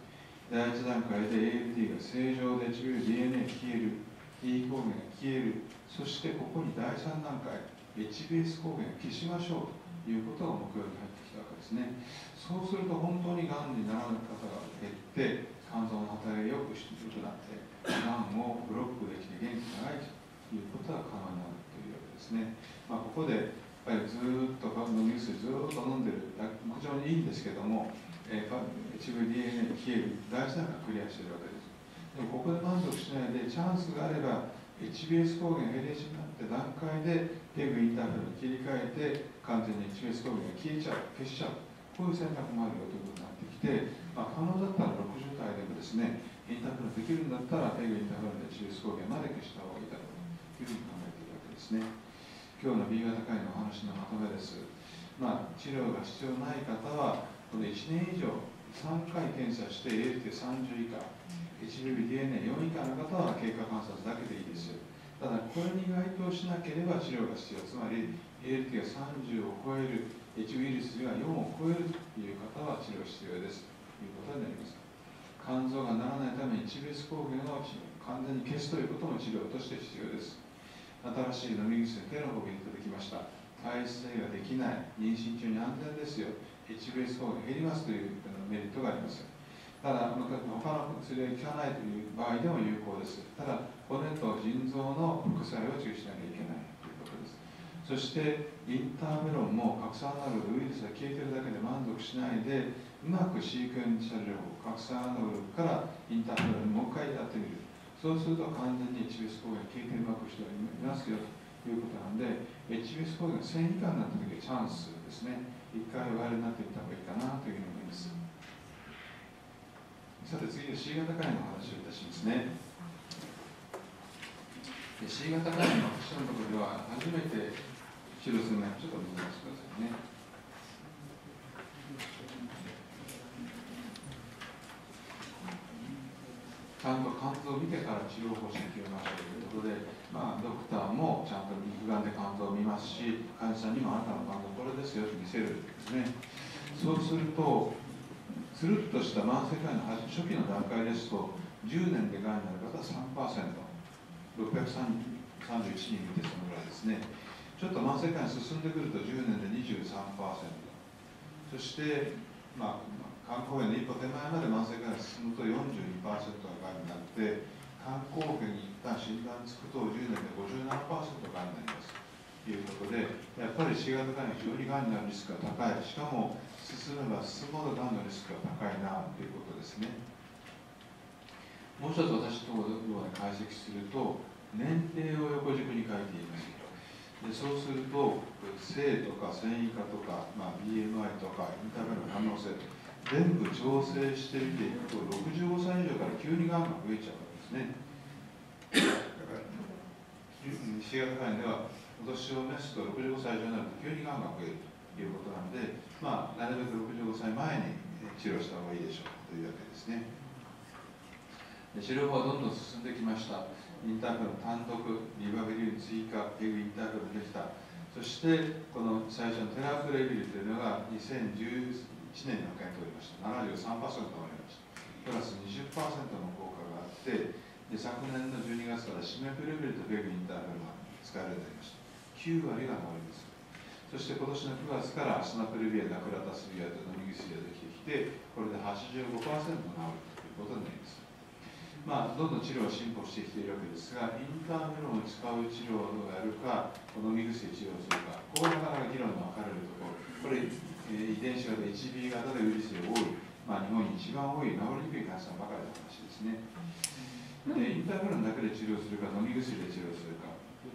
第一段階で ALT が正常で HBDNA 消える、T 抗原が消える、そしてここに第三段階、HBS 抗原を消しましょうということが目標に入ってきたわけですね。そうすると本当にがんにならない方が減って、肝臓の働きを良くしてくとなって、がんをブロックできて元気が長いということが可能になるというわけですね。まあ、ここでやっぱりずっと飲み薬ずっと飲んでる、非常にいいんですけども、えー、HVDNA 消える大事なのがクリアしているわけです。でもここで満足しないで、チャンスがあれば、HBS 抗原減りになって段階でペグインターフェルに切り替えて完全に HBS 抗原が消えちゃう。消しちゃう。こういう選択もあるよということになってきて、まあ、可能だったら60代でもですねインターフェルできるんだったらペグインターフェルで HBS 抗原まで消した方がいいだろうというふうに考えているわけですね。今日の B 型肝炎のお話のまとめです。まあ治療が必要ない方はこの1年以上3回検査して ALT30 以下。HBBDNA4 以下の方は経過観察だけでいいですよ。ただこれに該当しなければ治療が必要。つまり ALT が30を超える H ウイルスが4を超えるという方は治療必要です。ということになります。肝臓がならないために HBS 抗原を完全に消すということも治療として必要です。新しい飲み薬手の方がいただきました。体質ができない。妊娠中に安全ですよ。HBS 抗原減りますというメリットがありますただ、他の薬が効かないという場合でも有効です。ただ、骨と腎臓の副作用を注意しなきゃいけないということです。そして、インターメロンも拡散アナログウイルスが消えてるだけで満足しないで、うまくシークエンシャル療法、拡散アナログからインターメロンにもう一回やってみる。そうすると完全に HBS 抗原消えてうまくしておりますよということなんで、HBS 抗原が1000以下になった時はチャンスですね。一回おやりになってみた方がいいかなというふうに思います。さて次は C 型肝炎の話をいたしますね。で C 型肝炎の私のところでは初めて治療する前ちょっと難しくださいね。ちゃんと肝臓を見てから治療方針を決めましょうということで、まあ、ドクターもちゃんと肉眼で肝臓を見ますし、患者さんにもあなたの肝臓これですよと見せるんですね。そうすると、つるっとした慢性肝炎の初期の段階ですと、10年でがんになる方は3%、631人見てそのぐらいですね。ちょっと慢性肝炎進んでくると10年で23%。そして、まあ、肝硬変の一歩手前まで慢性肝炎が進むと42%ががんになって、肝硬変に一旦診断つくと10年で57%がんになりますということでやっぱり C 型肝炎非常にがんになるリスクが高いしかも進めば進むほどがんのリスクが高いなということですね。もう一つ私とように解析すると年齢を横軸に書いていますでそうすると性とか繊維化とか、まあ、BMI とかインターバルの反応性全部調整してみていくと65歳以上から急にがんが増えちゃうわけですね。だから C 型肝炎ではお年を召すと65歳以上になると急にがんが増えるということなので、まあ、なるべく65歳前に治療した方がいいでしょうというわけですね。治療法はどんどん進んできました。インターフェロン単独リバビリウ追加エグインターフェロンできた。そしてこの最初のテラフレビルというのが2011年に保険取りました。73%終わりました。プラス20%の効果があってで昨年の12月からシメフレビルとベグインターフェロンが使えるようになりました。9割が治ります。そして今年の9月からスナプルビアダクラタスビアと飲み薬ができてきてこれで85%治るということになりますまあ、どんどん治療は進歩してきているわけですが、インターメロンを使う治療をやるか、飲み薬治療をするか、ここなかなか議論の分かれるところ、これ、えー、遺伝子型 HB 型でウイルスが多い、まあ、日本に一番多い治りにくい感染ばかりの話ですね。で、インターメロンだけで治療するか、飲み薬で治療するか、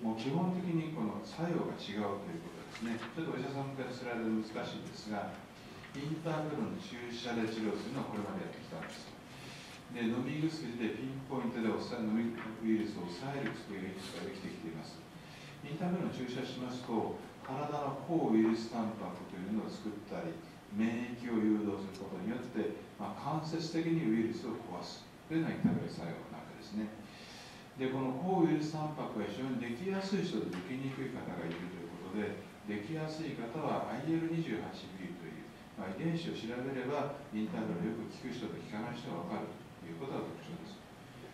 もう基本的にこの作用が違うということですね。ちょっとお医者さん向けのスライド難しいんですが、インターメロンの注射で治療するのはこれまでやってきたんです。で飲み薬でピンポイントで飲みウイルスを抑えるという技術ができてきていますインターメロン注射しますと体の抗ウイルスタンパクというのを作ったり免疫を誘導することによって、まあ、間接的にウイルスを壊すというのがインターメロン作用なわけですねでこの抗ウイルスタンパクが非常にできやすい人とできにくい方がいるということでできやすい方は IL28B という、まあ、遺伝子を調べればインターメロンよく効く人と効かない人が分かるということが特徴です。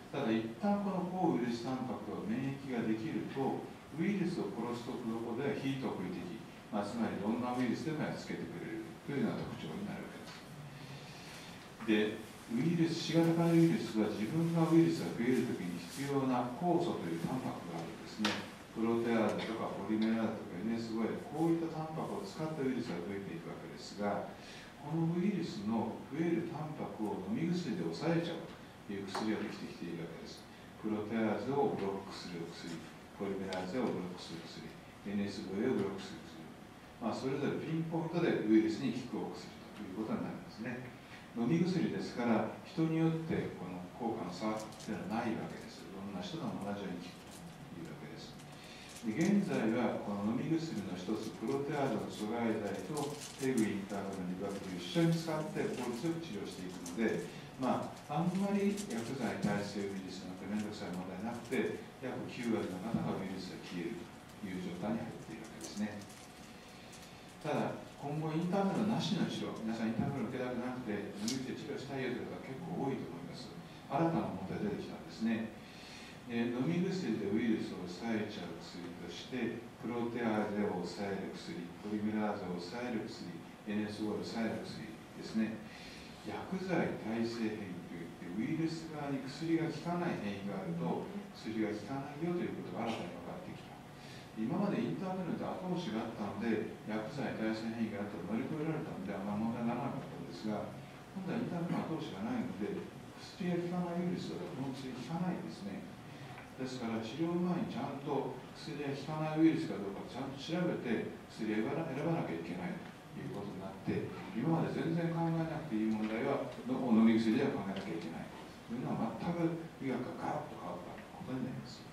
ただ一旦この抗ウイルスタンパクが免疫ができるとウイルスを殺すところでは非特異的、まあ、つまりどんなウイルスでもやっつけてくれるというような特徴になるわけです。でウイルス、C 型肝ウイルスは自分がウイルスが増えるときに必要な酵素というタンパクがあるんですね。プロテアーゼとかポリメラーゼとか NS5A こういったタンパクを使ったウイルスが増えていくわけですが、このウイルスの増えるタンパクを飲み薬で抑えちゃうという薬ができてきているわけです。プロテアーゼをブロックする薬、ポリメラーゼをブロックする薬、NS5A をブロックする薬、まあ、それぞれピンポイントでウイルスに効くお薬ということになるんですね。飲み薬ですから人によってこの効果の差っていうのはないわけです。どんな人でも同じように効くというわけです。で現在はこの飲み薬の一つプロテアーゼの阻害剤とペグインターブルリバクル一緒に使って効率よく治療していくので、まあ、あんまり薬剤耐性ウイルスなんて面倒くさい問題なくて約9割の方がウイルスが消えるという状態に入っているわけですねただ今後インターネットなしの治療皆さんインターネット受けたくなくて飲み薬治療したいよという方が結構多いと思います。新たな問題が出てきたんですね。で飲み薬でウイルスを抑えちゃう薬としてプロテアーゼを抑える薬ポリメラーゼを抑える薬 NSO を抑える薬ですね。薬剤耐性変異といってウイルス側に薬が効かない変異があると薬が効かないよということが新たに今までインターネット後押しがあったので薬剤耐性変異があったら乗り越えられたのであんま問題にならなかったんですが今度はインターネット後押しがないので薬が効かないウイルスはこの薬効かないですねですから治療前にちゃんと薬が効かないウイルスかどうかちゃんと調べて薬を選ばなきゃいけないということになって今まで全然考えなくていい問題は飲み薬では考えなきゃいけないというのは全く医学がガラッと変わったことになります。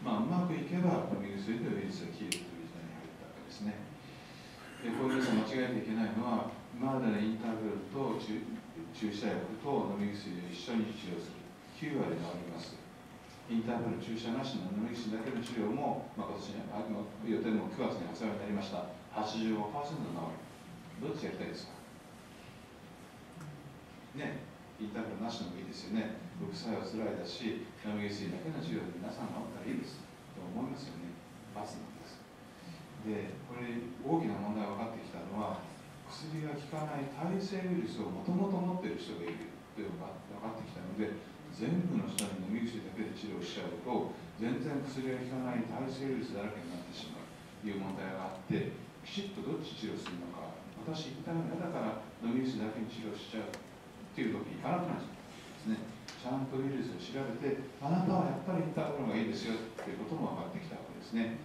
まあ、うまくいけば飲み薬でウイルスが消えるという時代に入ったわけですね。でこういう間違えていけないのは今までのインターベルと注射薬と飲み薬を一緒に治療する。9割治ります。インターバル注射なしの飲み薬だけの治療も、まあ、今年にあの予定も9月に発売になりました。85%の治るどっちやりたいですか？ねインターバルなしのもいいですよね。副作用つらいだし飲み薬だけの治療で皆さん治ったらいいですと思いますよね罰なんです。でこれ大きな問題が分かってきたのは薬が効かない耐性ウイルスをもともと持っている人がいるというのが分かってきたので全部の人に飲み薬だけで治療しちゃうと全然薬が効かない耐性ウイルスだらけになってしまうという問題があってきちっとどっち治療するのか私痛みが嫌だから飲み薬だけに治療しちゃうっていう時にいかなくなっちゃうんですね。ちゃんとウイルスを調べてあなたはやっぱりインターフロンがいいですよっていうことも分かってきたわけですね。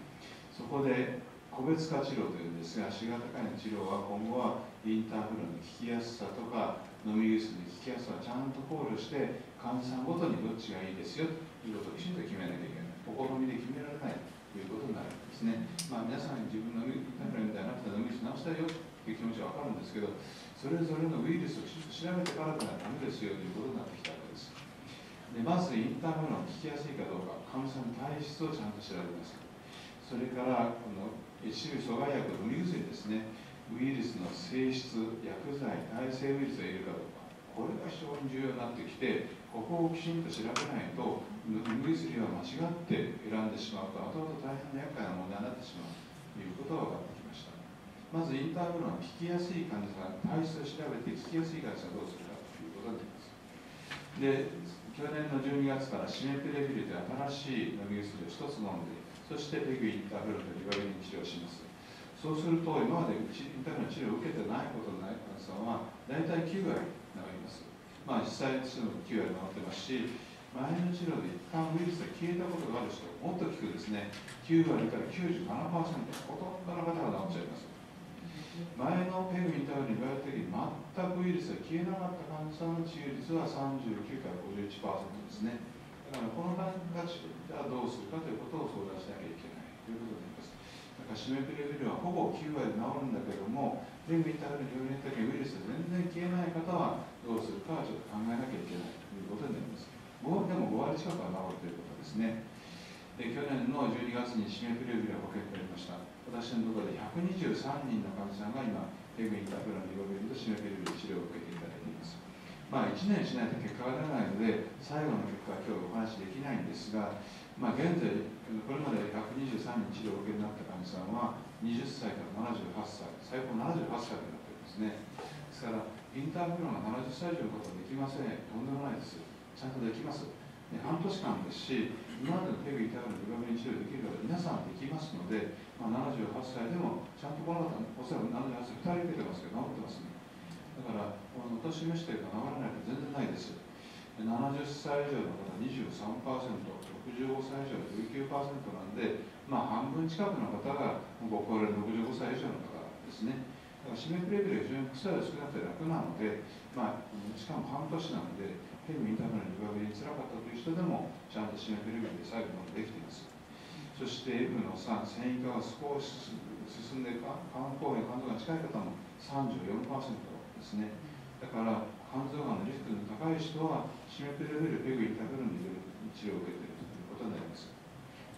そこで個別化治療というんですが C 型肝炎治療は今後はインターフロンの効きやすさとか飲み薬の効きやすさをちゃんと考慮して患者さんごとにどっちがいいですよということをきちんと決めなきゃいけない。お好みで決められないということになるんですね。まあ皆さんに自分のインターフロンみたいな飲み薬直したいよという気持ちは分かるんですけどそれぞれのウイルスをきちんと調べてからではダメですよということになってきたわけですでまずインターフロンを効きやすいかどうか患者さんの体質をちゃんと調べますそれからこの一種類阻害薬の飲み薬ですね。ウイルスの性質薬剤耐性ウイルスがいるかどうかこれが非常に重要になってきてここをきちんと調べないと飲み薬は間違って選んでしまうと後々大変な厄介な問題になってしまうということが分かってきました。まずインターフロンは効きやすい患者さん体質を調べて効きやすい患者さんはどうするかということになります。で去年の12月からシメプレビルで新しい飲み薬を1つ飲んでそしてペグインターフロンとリバリン治療します。そうすると今までインターフロン治療を受けてないことのない患者さんは大体9割治ります。まあ実際治療も9割治ってますし前の治療で一旦ウイルスが消えたことがある人もっと聞くですね9割から97%ほとんどの方が治っちゃいます。前のペグインターフロンに言われた時に全くウイルスが消えなかった患者さんの治癒率は39から51%ですねだからこの方たちがどうするかということを相談しなきゃいけないということになります。だからシメプレビルはほぼ9割で治るんだけども、レグイタールに病院だけウイルスが全然消えない方はどうするかはちょっと考えなきゃいけないということになります。でも5割近くは治るということですね。で去年の12月にシメプレビルが保険になりました。私のところで123人の患者さんが今、レグインターフロンリボビルとシメプレビ治療を受けていただいています。まあ、1年しないと結果が出ないので、最後の結果は今日お話しできないんですが、まあ、現在、これまで123人治療を受けになった患者さんは、20歳から78歳、最高78歳になっていますね。ですから、インターフロンが70歳以上のことはできません。とんでもないです。ちゃんとできます。半年間ですし、今までのペグイターフロンのリバブリン治療できる方、皆さんできますので、まあ、78歳でも、ちゃんとこの方、おそらく78歳、2人受けてますけど、治ってますね。だから、このお年めしてが治らないと全然ないです。70歳以上の方23%、65歳以上19%なんで、まあ半分近くの方がご高齢の65歳以上の方ですね。だから締めくれる非常に副作用少なくて楽なので、まあ、しかも半年なので、ヘルミンターフのリバブリにつらかったという人でも、ちゃんと締めくれるで最後までできています。そして F の3、繊維化が少し進んで、肝硬変、肝臓が近い方も34%ですね。だから肝臓がんのリスクの高い人はシメプレベルペグイタフルに治療を受けているということになります。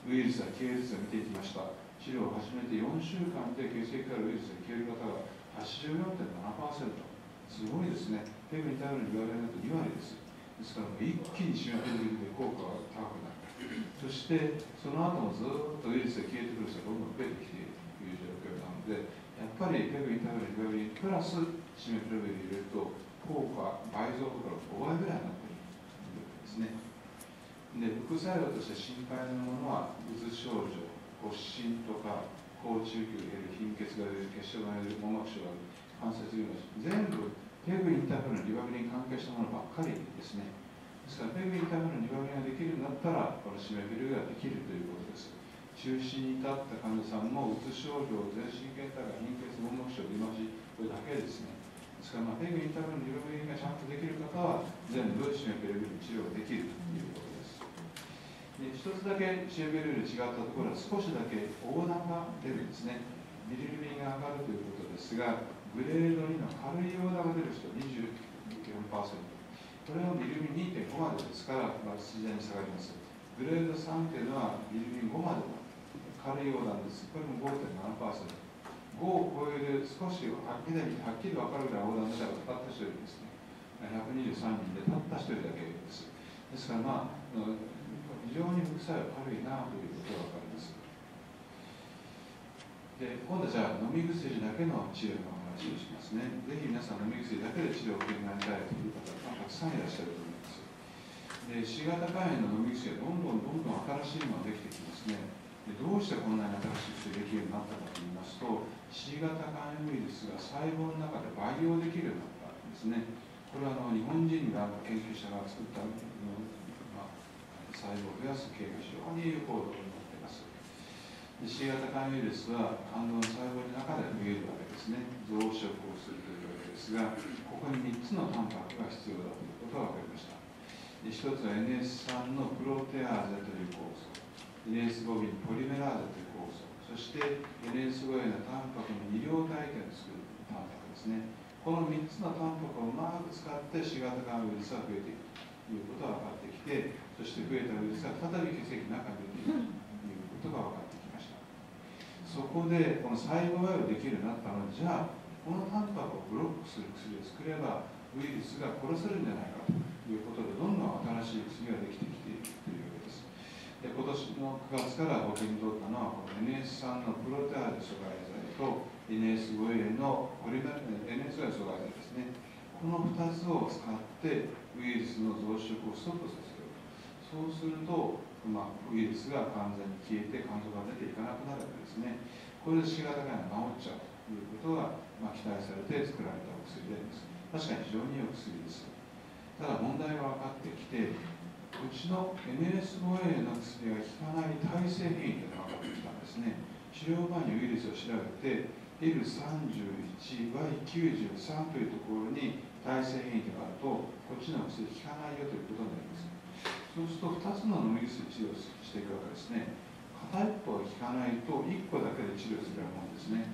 ウイルスは消える率を見ていきました。治療を始めて4週間で血液からウイルスが消える方が84.7%すごいですね。ペグイタフルに言われると2割です。ですから一気にシメプレベルで効果が高くなるそしてその後もずっとウイルスが消えてくる人がどんどん増えてきているという状況なのでやっぱりペグイタフルリバブリプラスシメプレベル入れると効果倍増とか5倍ぐらいになっているというわけですね。で副作用として心配なものはうつ症状発疹とか高中級が減る貧血が出る血症が出る網膜症が出る関節瘤が全部ペグインターフルのリバブリに関係したものばっかりですね。ですからペグインターフルのリバブリができるんだったらこのシメビルができるということです。中心に立った患者さんもうつ症状全身形態が貧血網膜症リマジこれだけですね。ですから、まあ、ペグインターフルのリバブリがちゃんとできる方は全部シメペルビル治療できるということです。で一つだけシメペルビル違ったところは少しだけ横断が出るんですね。ビリルビンが上がるということですがグレード2の軽い横断が出る人24%これはビルビン2.5までですから、まあ、自然に下がります。グレード3というのはビルビン5までの軽い横断です。これも5.7% 5を超える少しはっきりはっきり分かるぐらい横断したらたった一人ですね。123人でたった一人だけです。ですからまあ非常に副作用軽いなということが分かります。で今度じゃあ飲み薬だけの治療の話をしますね。ぜひ皆さん飲み薬だけで治療を受けになりたいという方がたくさんいらっしゃると思います。で C 型肝炎の飲み薬がどんどんどんどん新しいのができてきますね。でどうしてこんなに新しい薬できるようになったかと言いますと C 型肝炎ウイルスが細胞の中で培養できるようになったんですね。これはあの日本人が研究者が作った、まあ、細胞を増やす系が非常に有効度になっています C 型肝炎ウイルスは肝臓の細胞の中で増えるわけですね。増殖をするというわけですがここに3つのタンパクが必要だということが分かりました。1つは NS3 のプロテアーゼという酵素。NS5 ビンポリメラーゼという酵素。そして NS5 へのタンパクの医療体験を作るタンパクですね。この3つのタンパクをうまく使って C 型肝ウイルスが増えていくということが分かってきてそして増えたウイルスが再び血液の中に出ていくということが分かってきました。そこでこの細胞培養できるようになったのでじゃあこのタンパクをブロックする薬を作ればウイルスが殺せるんじゃないかということでどんどん新しい薬ができてきているというわけです。で今年の9月からお手に取ったのはこの NS3 のプロテアーゼ阻害剤と NS5A のポリメ NS5A 阻害剤ですね。この2つを使ってウイルスの増殖をストップさせるそうすると、まあ、ウイルスが完全に消えて肝臓が出ていかなくなるわけですね。これで C 型肝炎が治っちゃうということが、まあ、期待されて作られたお薬であります。確かに非常にいい薬ですただ問題が分かってきてうちの NS5A の薬が効かない耐性変異というのが分かってきたんですね。治療前にウイルスを調べて L31Y93 というところに耐性変異があるとこっちの薬効かないよということになります。そうすると2つの飲み薬治療していくわけですね。片一方が効かないと1個だけで治療するようなもんですね。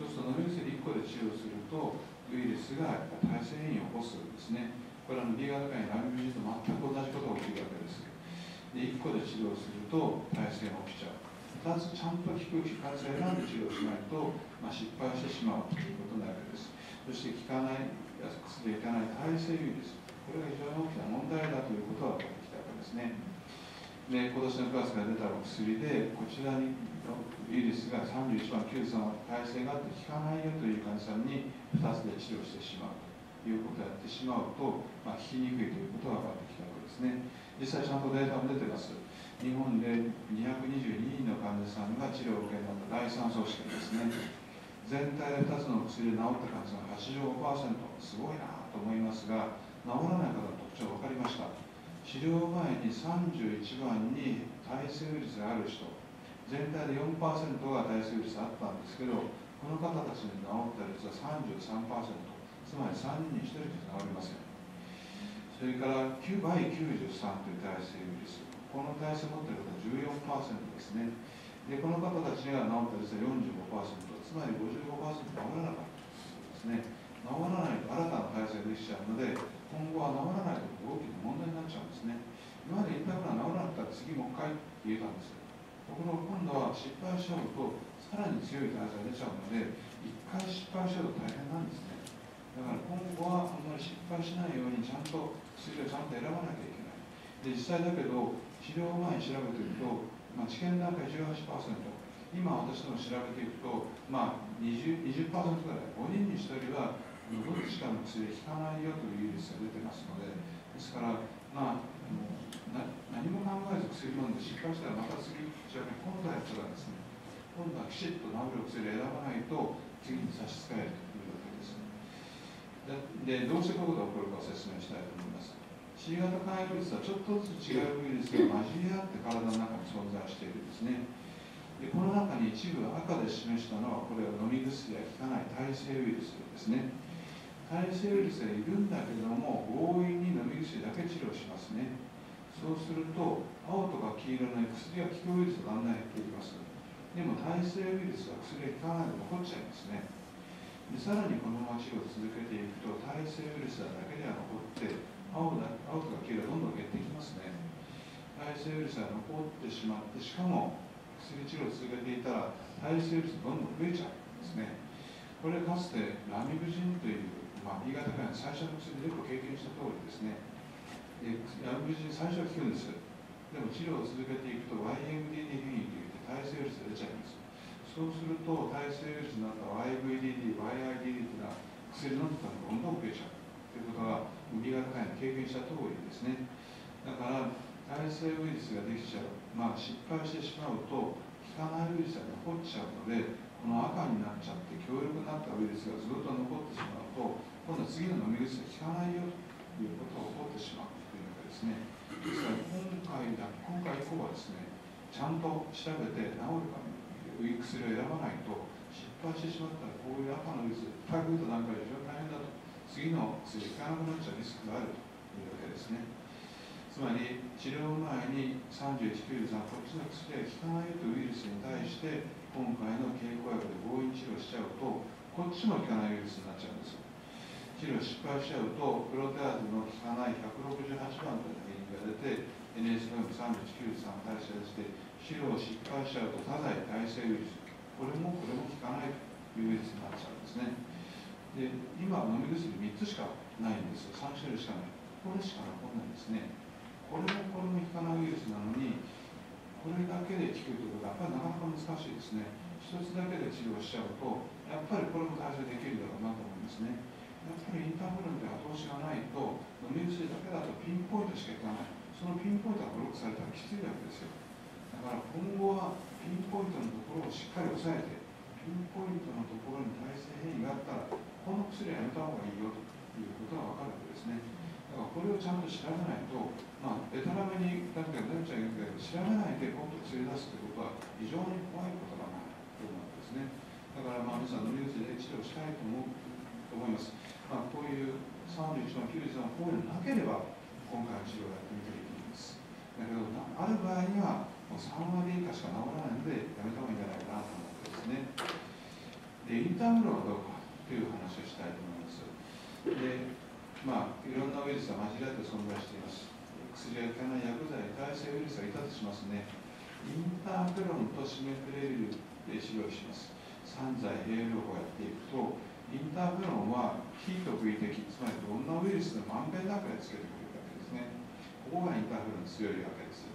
そうすると飲み薬1個で治療するとウイルスがやっぱ耐性変異を起こすんですね。これは B 型肝炎ラミブジンと全く同じことが起きるわけです。で1個で治療すると耐性が起きちゃう。2つちゃんと効く効かず選んで治療しないと、まあ、失敗してしまうということになるわけです。そして効かない薬でいかない耐性ウイルスこれが非常に大きな問題だということが分かってきたわけですね。で今年の9月から出たお薬でこちらにウイルスが31番93は耐性があって効かないよという患者さんに2つで治療してしまうということをやってしまうと、まあ、効きにくいということが分かってきたわけですね。実際ちゃんとデータも出てます。日本で222人の患者さんが治療を受けになった第3組織ですね。全体で2つの薬で治った患者さんが85%すごいなと思いますが治らない方の特徴分かりました？治療前に31番に耐性ウイルスがある人全体で4%が耐性ウイルスあったんですけどこの方たちに治った率は33%つまり3人に1人しか治りませんそれから9倍93という耐性ウイルスこの体制を持っている方は14%ですね。で、この方たちが治った率は45%、つまり55%治らなかったということですね。治らないと新たな体制ができちゃうので、今後は治らないと大きな問題になっちゃうんですね。今まで言ったから治らなかったら次もう一回って言えたんですよ。ところが今度は失敗しちゃうと、さらに強い体制が出ちゃうので、一回失敗しちゃうと大変なんですね。だから今後はあんまり失敗しないようにちゃんと薬をちゃんと選ばなきゃいけない。で実際だけど治療前に調べてると、まあ、治験段階18%今私ども調べていくと、まあ20、20%, 20ぐらい5人に1人はどっちかの薬で効かないよというウイルスが出てますのでですから、まあ、な何も考えず薬飲んで失敗したらまた次じゃあ今度やったらですね今度はきちっと治る薬を選ばないと次に差し支えるというわけです。でどうしてこういうことが起こるかを説明したいと思います。C 型肝炎ウイルスはちょっとずつ違うウイルスが混じり合って体の中に存在しているんですねでこの中に一部赤で示したのはこれは飲み薬が効かない耐性ウイルスですね。耐性ウイルスがいるんだけども強引に飲み薬だけ治療しますね。そうすると青とか黄色の薬が効くウイルスがだんだん減っていきます。でも耐性ウイルスは薬が効かないで残っちゃいますね。でさらにこのまま治療を続けていくと耐性ウイルスだけでは残って青だ青とか黄色がどんどん減っていきますね。耐性ウイルスが残ってしまってしかも薬治療を続けていたら耐性ウイルスがどんどん増えちゃうんですね。これかつてラミブジンという、まあ、新潟県最初の薬でよく経験した通りですね。でラミブジン最初は効くんですでも治療を続けていくと YMDD 変異といって耐性ウイルスが出ちゃいます。そうすると耐性ウイルスになった YVDD、YIDD というのは薬飲んでたらどんどん増えちゃう。ということが B 型肝炎経験した通りですね。だから耐性ウイルスができちゃう、まあ、失敗してしまうと効かないウイルスが残っちゃうのでこの赤になっちゃって強力になったウイルスがずっと残ってしまうと今度は次の飲み薬効かないよということが起こってしまうというわけですね。ですから今回だ今回以降はですねちゃんと調べて治るかウイ薬を選ばないと失敗してしまったらこういう赤のウイルスいっぱい来るとなんか非常に大変だと。次の薬が効かなくなっちゃうリスクがあるというわけですね。つまり治療前に3193こっちの薬が効かないよというウイルスに対して今回の経口薬で強引治療しちゃうとこっちも効かないウイルスになっちゃうんですよ。治療失敗しちゃうとプロテアーゼの効かない168番という原因が出て NS-3193 代謝して治療失敗しちゃうと多剤耐性ウイルスこれもこれも効かないというウイルスになっちゃうんですね。で今飲み薬3つしかないんですよ。3種類しかない。これしか残んないんですね。これもこれも効かないウイルスなのにこれだけで効くということはやっぱりなかなか難しいですね。一つだけで治療しちゃうとやっぱりこれも対処できるだろうなと思いますね。やっぱりインターフロンで後押しがないと飲み薬だけだとピンポイントしかいかない。そのピンポイントがブロックされたらきついわけですよ。だから今後はピンポイントのところをしっかり抑えてピンポイントのところに耐性変異があったらこの薬はやめた方がいいよということが分かるわけですね。だからこれをちゃんと調べないとまあ、ベトナムに、確かにナちゃん言うけど、調べないで今度連れ出すということは非常に怖いことだなと思うんですね。だから、まあ、皆さん、飲み薬で治療したいと思うと思います。まあ、こういう31の93のこういうのなければ、今回の治療をやってみていいと思います。だけど、ある場合には、もう3割以下しか治らないので、やめた方がいいんじゃないかなと思ってですね。で、インタームロはどうかという話をしたいと思います。で、まあ、いろんなウイルスが混じり合って存在しています。薬が効かない薬剤、耐性ウイルスがいたとしますね。インターフェロンとシメプレビルで治療します。3剤併用法をやっていくと、インターフェロンは非特異的、つまりどんなウイルスでもまんべんなくでつけてくれるわけですね。ここがインターフェロン強いわけです。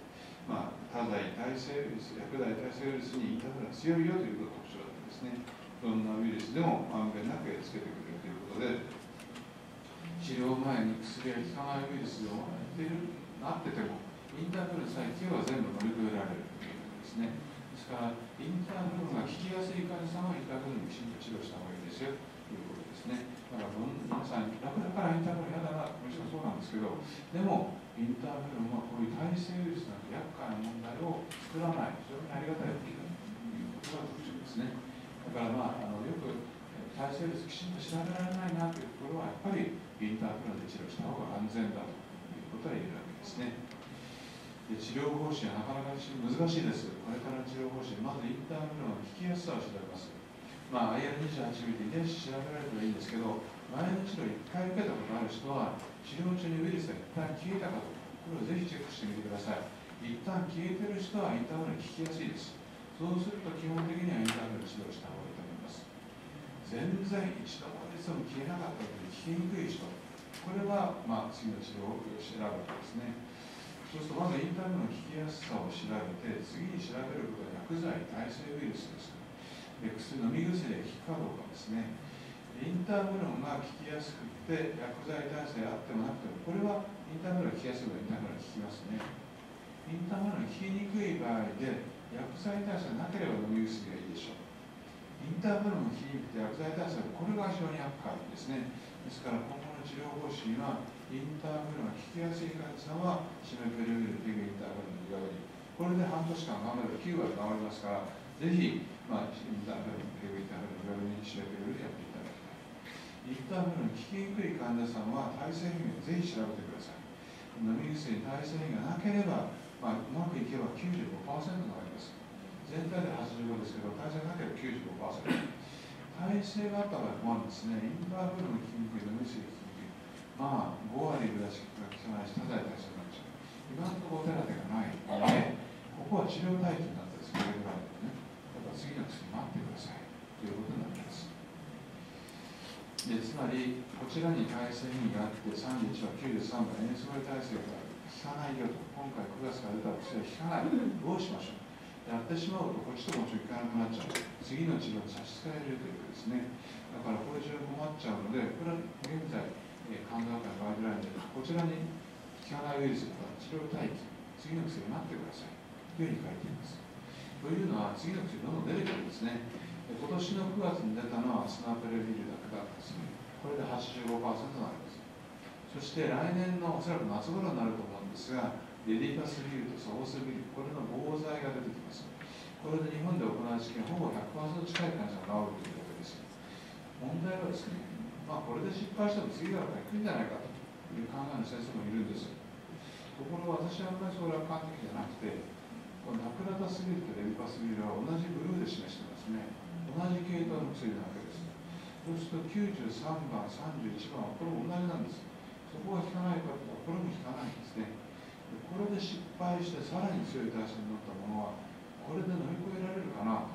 まあ、多剤耐性ウイルス、薬剤耐性ウイルスにインターフェロン強いよということが特徴だったんですね。どんなウイルスでもまんべんなくやっつけてくれるということで、治療前に薬が効かないウイルスをやっているなっててもインターフェルさえ効けば全部乗り越えられるということですねですからインターフェルが効きやすい患者さんはインターフェルにきちんと治療した方がいいですよだから皆さん楽だからインターフェル嫌だなもちろんそうなんですけどでもインターフェルはこういう耐性ウイルスなんて厄介な問題を作らない非常にありがたいということが特徴ですね。だからまああのよく耐性ウイルスきちんと調べられないなというところはやっぱりインターフェルで治療した方が安全だということは言えるわけですね。で治療方針はなかなか難しいです。これから治療方針まずインターフェロンの効きやすさを調べます。まあ IR28 見て遺伝子調べられればいいんですけど前の治療1回受けたことある人は治療中にウイルスが一旦消えたかどうかこれをぜひチェックしてみてください一旦消えてる人はインターフェロン効きやすいですそうすると基本的にはインターフェロン治療した方がいいと思います全然一度も熱も消えなかったので効きにくい人これは、まあ、次の治療を調べるわけですね。そうすると、まずインターンの効きやすさを調べて、次に調べることは薬剤耐性ウイルスです。かどうかですね。インタームロンが効きやすくて、薬剤耐性あってもなくても、これはインタームロン効きやすいのインタームロン効きますね。インタームロン効きにくい場合で、薬剤耐性なければ飲み薬がいいでしょう。インタームロンが効きにくくて薬剤耐性これが非常に厄介ですね。ですから今後の治療方針はインターフェルが効きやすい患者さんはシメペルビルペグインターフェルのようにこれで半年間頑張れば9割治りますからぜひ、まあ、インターフェルペグインターフェルのようにシメペルビルやっていただきたい。インターフェルの効きにくい患者さんは耐性変をぜひ調べてください飲み薬に耐性変がなければ、まあ、うまくいけば95%になります全体で85ですけど耐性なければ95%耐性があった場合はですねインターフルの効きにくい飲み薬まあ、5割ぐらいしか効かない。し、ただで対策になっちゃう。今のところ手当てがないので、ここは治療体系になったらそれぐらいでね、だから次の薬待ってください。いうことになります。でつまり、こちらに体制変異があって、31は93番、エンスゴレ体制が効かないよと、今回9月から出た薬は効かない、どうしましょう。やってしまうと、こっちともちょっと効かなくなっちゃう。次の治療に差し支えるということですね。だから、これ以上困っちゃうので、これは現在、えー、神奈川ガイドラインでこちらに効かないウイルスとか治療待機次の薬を待ってくださいというふうに書いていますというのは次の薬どんどん出てくるんですね今年の9月に出たのはスナプレビルだけだったんですね。これで85%になります。そして来年のおそらく夏頃になると思うんですがレディパスビルとソースビルこれの防剤が出てきます。これで日本で行う試験ほぼ100%近い患者が治るというわけです。問題はですねまあこれで失敗しても次から行くんじゃないかという考えの先生もいるんです。ところが私はあんまりそれは完璧じゃなくてこのナクラタスビルとレディパスビルは同じブルーで示してますね。同じ系統の薬なわけです。そうすると93番31番はこれも同じなんです。そこが効かないかとかこれも効かないんですね。これで失敗してさらに強い体制になったものはこれで乗り越えられるかな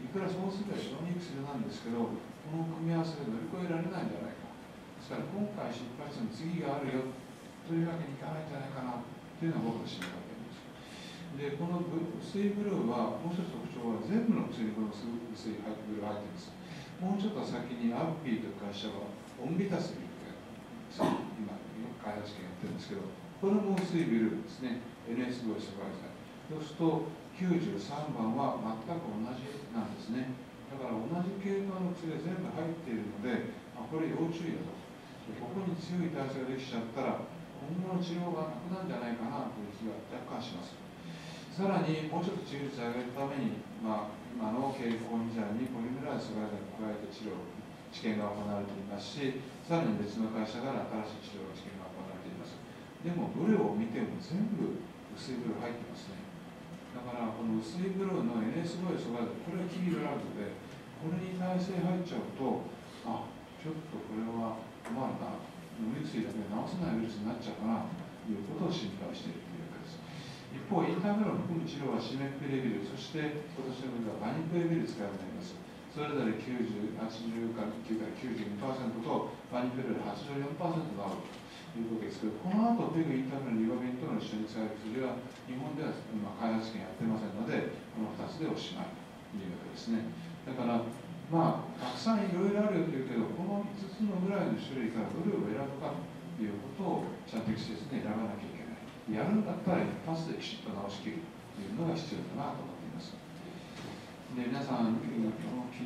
いくらそうすれば非常にいい薬なんですけどこの組み合わせで乗り越えられないんじゃないか。ですから今回失敗しても次があるよ。というわけにいかないんじゃないかな。というのが僕の心配。でこの薄いブルーはもう一つ特徴は全部の薬にこの薄いブルーが入っています。もうちょっと先にアッピーという会社はオンビタスビルという今開発権やってるんですけどこれも薄いビルーですね。NS5 疎外剤そうすると93番は全く同じなんですね。だから同じ系統の薬が全部入っているのであこれ要注意だと。ここに強い体制ができちゃったら今後の治療がなくなるんじゃないかなという気が若干します。さらにもうちょっと治癒率を上げるために、まあ、今の経口医剤にポリメラーゼ阻害剤を加えて治療治験が行われていますしさらに別の会社から新しい治療治験が行われています。でもどれを見ても全部薄いブルー入ってますね。だからこの薄いブルーの NS5 阻害剤これはキードラッグでこれに耐性入っちゃうとあちょっとこれは困るな。飲み薬だけで治せないウイルスになっちゃうかな。ということを心配している。一方、インターメロン含む治療はシメプレビル、そして今年の分はバニプレビル使われています。それぞれ90、80から9から92%と、バニプレビル84%があるということですけど、この後、ペグインターメロン、リバベンとの一緒に使える薬は、日本では今開発権やってませんので、この2つでおしまいというわけですね。だから、まあ、たくさんいろいろあるというけど、この5つのぐらいの種類からどれを選ぶかということを、ちゃんと季節に選ばなきゃいけない。やるんだったら一発できちっと直しきるというのが必要だなと思っています。で皆さん、気に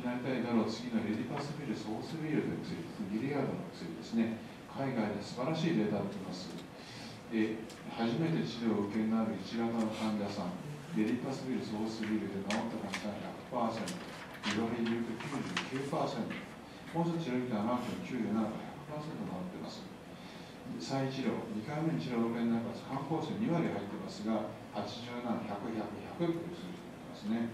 なりたいだろう次のレディパスビル、ソースビルという薬、ギリアードの薬ですね、海外で素晴らしいデータを出ています。で初めて治療を受けになる1型の患者さん、レディパスビル、ソースビルで治った患者さん100%、リバリリューク99%、もう一つ治療期間は97から100%治ってます。再治療、2回目の治療を受けの中で肝硬数2割入ってますが、87、100、100、100という数字になってますね。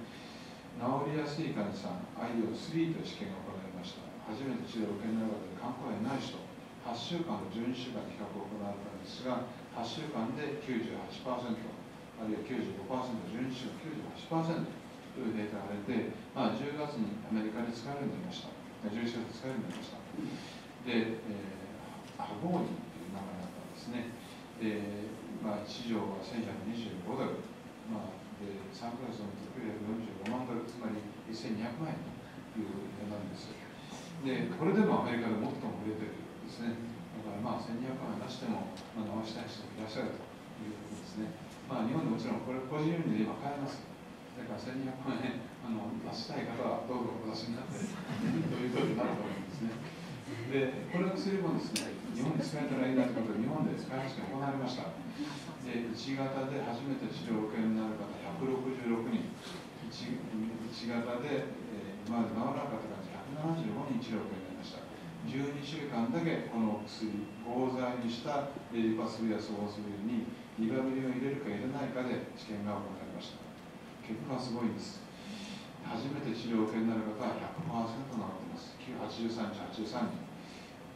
治りやすい患者さん、IO3 という試験が行われました。初めて治療を受けの中で肝硬変ない人、8週間と12週間で比較を行われたんですが、8週間で98%、あるいは95%、12週間98%というデータが出て、まあ、10月にアメリカで使えるようになりました。11月使えるようになりました。で、えー、アゴーニですね。で、まあ、市場は1125ドル、まあ、で3クラスの945万ドル、つまり1200万円という値段です。で、これでもアメリカで最も売れてるんですね。だからまあ1200万円出しても、まあ、直したい人もいらっしゃるということですね。まあ、日本でもちろんこれ個人輸入で今買えます。だから1200万円あの出したい方はどうぞお出しになってということになると思うんですね。で、これの薬もですね、日本で使えたらいいなということで、日本で使い始め行われました。で、1型で初めて治療を受けになる方166人、1, 1型で、えー、今まで治らなかった方175人治療を受けになりました。12週間だけこの薬、合剤にしたレリパスビアソースビルにリバブリを入れるか入れないかで治験が行われました。結果はすごいんです。初めて治療を受けになる方は100%治っています。83日、83人。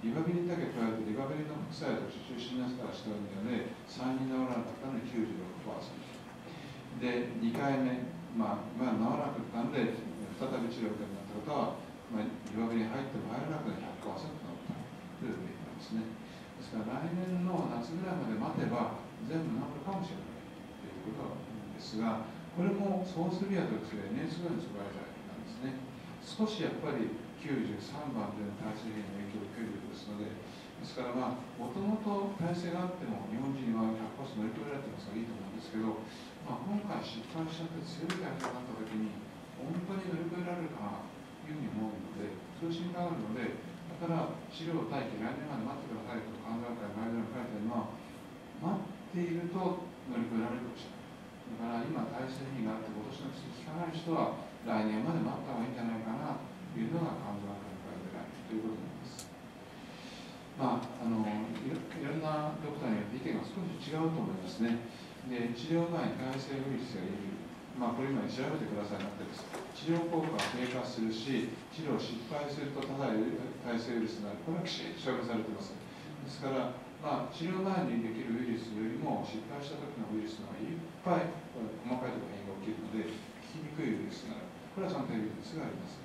リバビリだけ加えると、リバビリの副作用と中心なした人ので、3人治らなかったのに96%。で、2回目、まあ、まあ、治らなかったので、再び治療になった方は、まあ、リバビリン入っても入らなくて100%治ったというデータですね。ですから来年の夏ぐらいまで待てば全部治るかもしれないということなんですが、これもソースビアと薬は年数の阻害剤なんですね。少しやっぱり93番というのは体制変の影響を受けるようですので、ですからまあもともと体制があっても日本人は100%乗り越えられてますからいいと思うんですけど、まあ、今回失敗しちゃって強い体制があった時に本当に乗り越えられるかなというふうに思うのでそういう心配があるのでだから資料待機来年まで待ってくださいと考え会ガイドライン書いてるのは待っていると乗り越えられるかもしれない。だから今体制にがあって今年の薬効かない人は来年まで待った方がいいんじゃないかなというのが肝臓学会ガイドラインということまあ、あのいろいろんなドクターによって意見が少し違うと思いますね。で治療前に耐性ウイルスがいる、まあ、これ今調べてくださいなってです。治療効果が低下するし治療失敗するとただ耐性ウイルスになる。これはきちんと証明されています。ですから、まあ、治療前にできるウイルスよりも失敗した時のウイルスがいっぱい細かいところ変が起きるので効きにくいウイルスになる。これはちゃんとエビデンスがあります。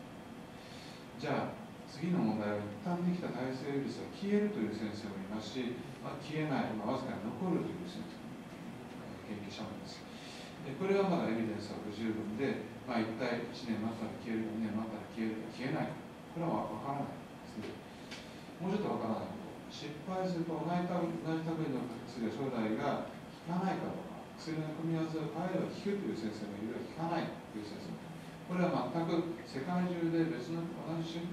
じゃあ次の問題は一旦できた耐性ウイルスが消えるという先生もいますし、まあ、消えない、まあ、わずかに残るという先生も研究者もいます。でこれはまだエビデンスは不十分で、まあ、一体1年待ったら消えるか2年待ったら消えるか消えない。これは分からないですね。もうちょっと分からない。こと失敗すると同じ類の薬が将来が効かないかどうか薬の組み合わせを変えれば効くという先生もいる効かないという先生もこれは全く世界中で別の同じ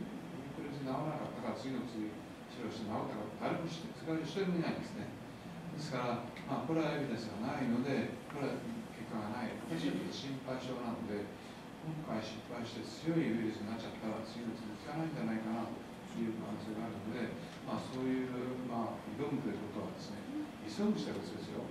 治らなかったから次の薬治療して治ったか誰も知ってそれ一人もいないんですね。ですから、まあ、これはエビデンスがないのでこれは結果がない私は心配性なので今回失敗して強いウイルスになっちゃったら次の薬効かないんじゃないかなという可能性があるので、まあ、そういう、まあ、挑むということはですね急ぐした別ですよ。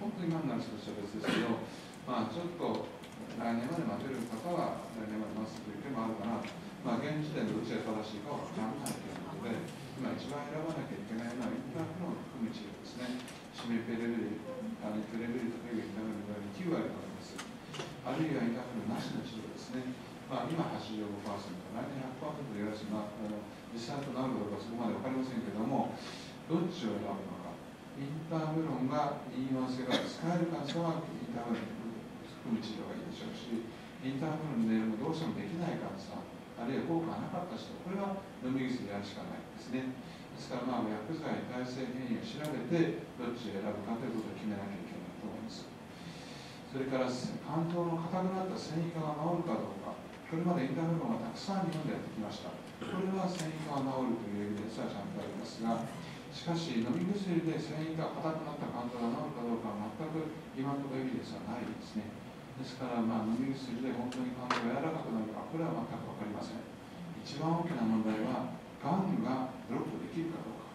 本当に今になる人としては別ですけど、まあ、ちょっと来年まで待てる方は来年まで待つという手もあるかなと。まあ、現時点でどちらが正しいかは分からないということで、今一番選ばなきゃいけないのはインターフロンを含む治療ですね。シメペレビル、あのプレビルとペグになるのが9割となります。あるいはインターフロンなしの治療ですね。まあ、今85%、来年100%でやらし、まあ、あの実際となるかどうかそこまで分かりませんけれども、どっちを選ぶのか。インターフェロンが言い合わせが使える患者はインターフェロン含む治療がいいでしょうし、インターフェロンでもどうしてもできない患者さん、あるいは効果がなかった人、これは飲み薬やるしかないですね。ですから、まあ、薬剤耐性変異を調べて、どっちを選ぶかということを決めなきゃいけないと思います。それから、肝臓の硬くなった繊維化が治るかどうか、これまでインターフェロンがたくさん日本でやってきました。これは繊維化が治るというエビデンスはちゃんとありますが、しかし、飲み薬で繊維が硬くなった肝臓が治るかどうかは全く今のところエビデンスはないですね。ですから、まあ、飲み薬で本当に肝臓が柔らかくなるか、これは全く分かりません。一番大きな問題は、がんがブロックできるかどうか。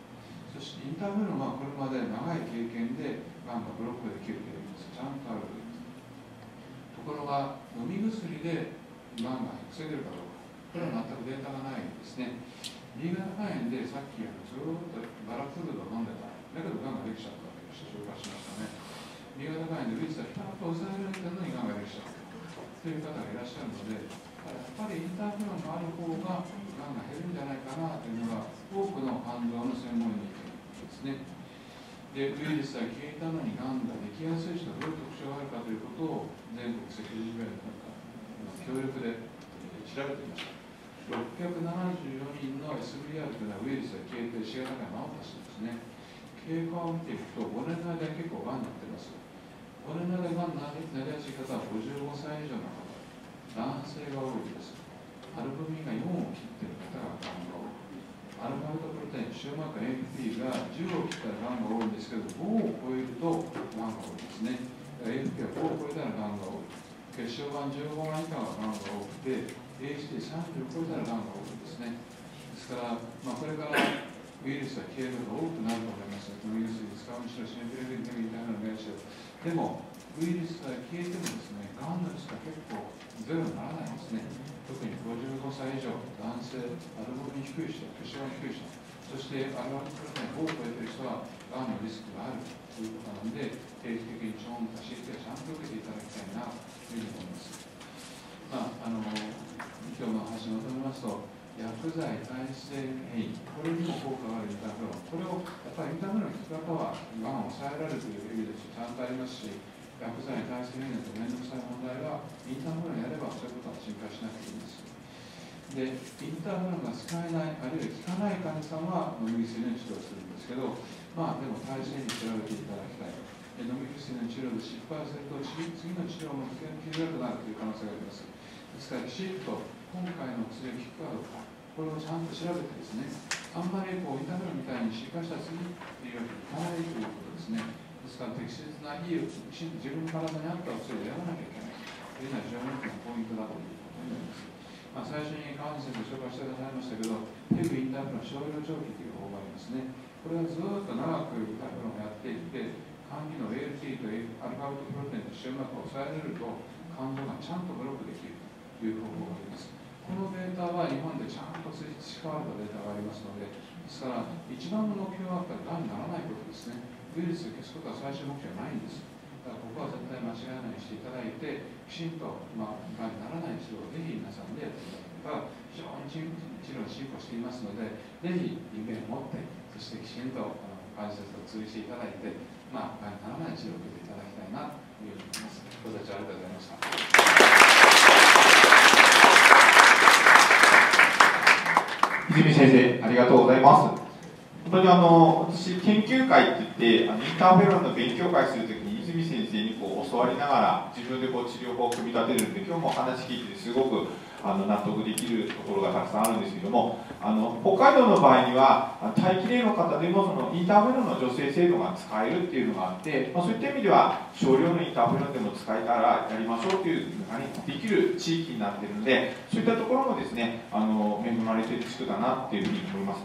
そして、インターフェロンはこれまで長い経験で、がんがブロックできるというちゃんとあるところが、飲み薬でがんが防げるかどうか。これは全くデータがないんですね。新潟肝炎でさっきあのずっとバラフードを飲んでた。だけど、がんができちゃったという紹介しましたね。新潟肝炎でウイルスがピタッと抑えられてるのにがんができちゃったという方がいらっしゃるので、やっぱりインターフェロンがある方ががんが減るんじゃないかなというのが多くの肝臓の専門医の意見ですね。で、ウイルスが消えたのにがんができやすい人はどういう特徴があるかということを全国赤十字病院の協力で調べてみました。674人の SVR というのはウイルスが消えて死がなが治った人ですね。経過を見ていくと5年の間結構がんになってます。これまでがなりやすい方は55歳以上の方、男性が多いです。アルブミンが4を切っている方ががんが多い。アルファベトプロテイン、塩マーク AFP が10を切ったらがんが多いんですけど、5を超えるとがんが多いですね。AFP は5を超えたらがんが多い。血小板15万以下はがんが多くて、AHT30 を超えたらがんが多いですね。ですから、まあ、これからウイルスが消えるのが多くなると思います。ウイルスに使うにしろ、シンプルにでみたいなのがしろ。でも、ウイルスが消えてもですね、がんの率が結構ゼロにならないんですね。特に55歳以上、男性、アルコールに低い人、血小板低い人、そしてアルファプロテインを超えてる人は、がんのリスクがあるということなので、定期的に超音波 CT をちゃんと受けていただきたいなというふうに思います。まあ、あの今日の話をまとめますと、薬剤耐性変異、これにも効果があるインターフェロン、これをぱりインターフェロンの効き方は、がんを抑えられるという意味ですちゃんとありますし、薬剤耐性変異だと面倒くさい問題は、インターフェロンやればそういうことは心配しなくていいです。でインターフェロンが使えないあるいは効かない患者さんは飲み薬の治療をするんですけどまあでも大事に調べていただきたい飲み薬の治療で失敗すると次の治療も受けづらくなるという可能性がありますですからきちんと今回の薬が効くかどうかこれをちゃんと調べてですねあんまりこうインターフェロンみたいに失敗した次っていうわけにいかないということですねですから適切ないい自分の体に合ったお薬を選ばなきゃいけないというのは非常に大きなポイントだということになりますまあ、最初に川西先生紹介してくださいましたけど、ペグインターフロン少量長期という方法がありますね。これはずっと長くインターフロンをやっていって、肝機能 ALT とアルファベットプロテインの主膜を抑えられると、肝臓がちゃんとブロックできるという方法があります。このデータは日本でちゃんと培われたデータがありますので、ですから、一番の目標はやっぱりがんにならないことですね。ウイルスを消すことは最終目標ないんです。だからここは絶対間違いないようにしていただいて、きちんと、まあ、がんにならない治療をぜひ皆さんでやっていただければ、非常に治療進歩していますので、ぜひ夢を持って、そしてきちんと関節を通じていただいて、まあ、がんにならない治療を受けていただきたいなというふうに思います。ご清聴ありがとうございました。泉先生、ありがとうございます。本当にあの私、研究会って言って、あのインターフェロンの勉強会するときに、泉先生にこう教わりながら、自分でこう治療法を組み立てるんで、今日も話聞いてすごくあの納得できるところがたくさんあるんですけども、あの北海道の場合には、待機例の方でもそのインターフェロンの助成制度が使えるっていうのがあって、まあ、そういった意味では、少量のインターフェロンでも使えたらやりましょうというのが、できる地域になってるので、そういったところもですね、あの恵まれてる地区だなっていうふうに思います。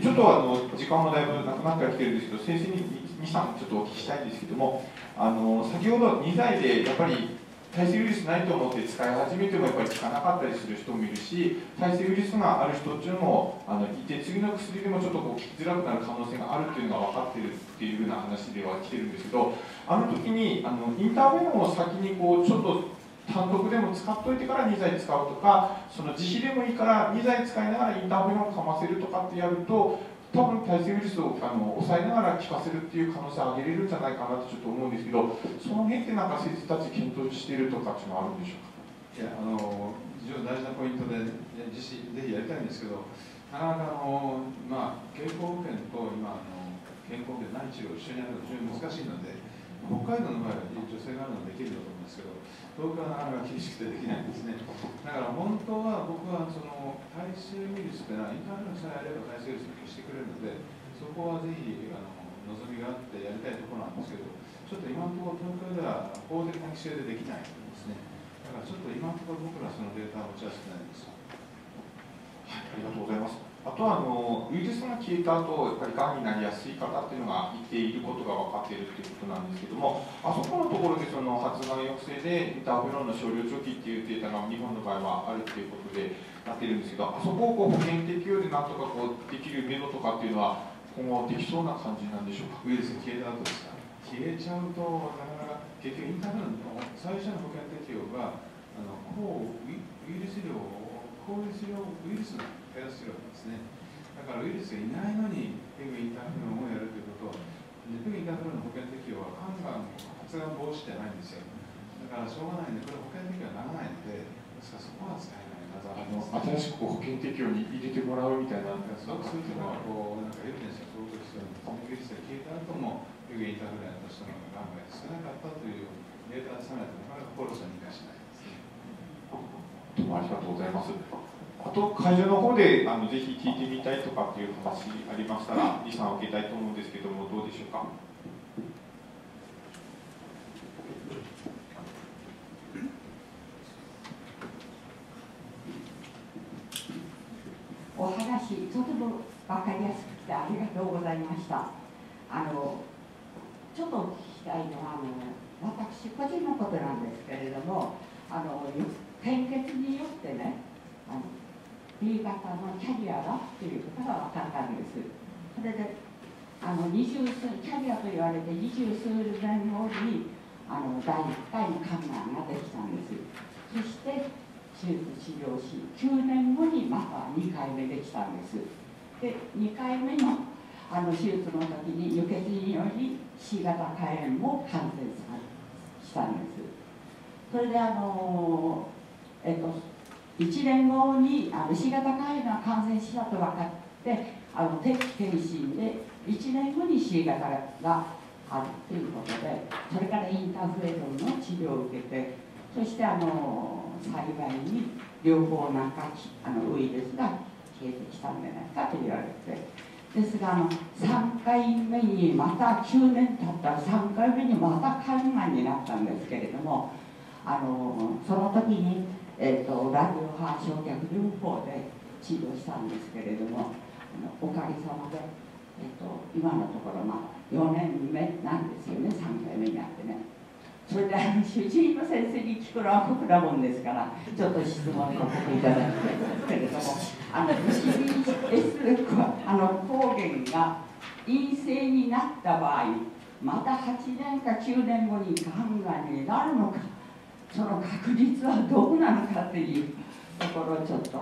ちょっとあの時間もだいぶなくなってきてるんですけど、先生に2、3ちょっとお聞きしたいんですけども、あの先ほど2剤でやっぱり耐性ウイルスないと思って使い始めてもやっぱり効かなかったりする人もいるし、耐性ウイルスがある人っていうのもあのいて、次の薬でもちょっとこう効きづらくなる可能性があるっていうのが分かってるっていうふうな話では来てるんですけど、あの時にあのインターフェロンを先にこうちょっと単独でも使っといてから2剤使うとかその自費でもいいから2剤使いながらインターフェロンをかませるとかってやると多分耐性ウイルスをあの抑えながら効かせるっていう可能性を上げれるんじゃないかなとちょっと思うんですけどその辺ってなんか先生たち検討しているとかっていうのはあるんでしょうか？いやあの非常に大事なポイントで実施ぜひやりたいんですけどなかなかあの、まあ、健康保険と今あの健康保険ない治療を一緒にやるのは非常に難しいので北海道の場合は女性があるのでできると思うんですけど東京はなかなか厳しくてできないんですね。だから本当は僕はその耐性ウイルスっていうのはインターネットさえあれば耐性ウイルスを消してくれるので、そこはぜひあの望みがあってやりたいところなんですけど、ちょっと今のところ東京では法的な規制でできないんですね。だからちょっと今のところ僕らそのデータを持ち合わせてないんです。はい、ありがとうございます。あとはあのウイルスが消えた後やっぱりがんになりやすい方っていうのがいていることが分かっているということなんですけどもあそこのところでその発がん抑制でインターフェロンの少量長期っていうデータが日本の場合はあるということでなってるんですけどあそこをこう保険適用でなんとかこうできるメドとかっていうのは今後できそうな感じなんでしょうか？ウイルス消えた後ですか？消えちゃうとなかなか結局インターフェロンの最初の保険適用があの抗ウイルス量抗ウイルス量ウイルスの減らす量なんですね。だからウイルスがいないのにペグインターフェロンをやるということはペグインターフェロンの保険適用は肝がん発がん防止じゃないんですよ。だからしょうがないんでこれ保険適用はならないのでですからそこは使えない。あの新しく保険適用に入れてもらうみたいな。すごくそういうのはこうなんかエビデンスが相当必要なんですね。ウイルスが消えた後もペグインターフェロンやった人のがんが少なかったというデータを出さないとなかなか厚労省に生かしないですね。どうもありがとうございますあと会場の方であのぜひ聞いてみたいとかっていう話ありましたら、リさん受けたいと思うんですけども、どうでしょうか？お話、とても分かりやすくてありがとうございました。あのちょっと聞きたいのはあの私個人のことなんですけれどもあの献血によってねあの型のキャリアだということが分かったんです。それであの二十数キャリアと言われて二十数年後にあの第1回の肝がんができたんです。そして手術治療し9年後にまた2回目できたんです。で2回目のあの手術の時に輸血により C 型肝炎も感染したんです。それであのえっと1年後にあの C 型肝炎が感染したと分かってあの定期検診で1年後に C 型があるということでそれからインターフレゾンの治療を受けてそしてあの幸いに両方なんかあのウイルスが消えてきたんじゃないかと言われてですがあの3回目にまた9年経ったら3回目にまた肝がんになったんですけれどもあのその時に、えーと、ラジオ波焼却療法で治療したんですけれどもあのおかげさまで、えーと、今のところ、まあ、4年目なんですよね3回目になってね。それで主治医の先生に聞くのは酷なもんですからちょっと質問させていただきたいんですけれどもあの CBS はあの抗原が陰性になった場合また8年か9年後にがんがんになるのかその確率はどうなのかというところをちょっと。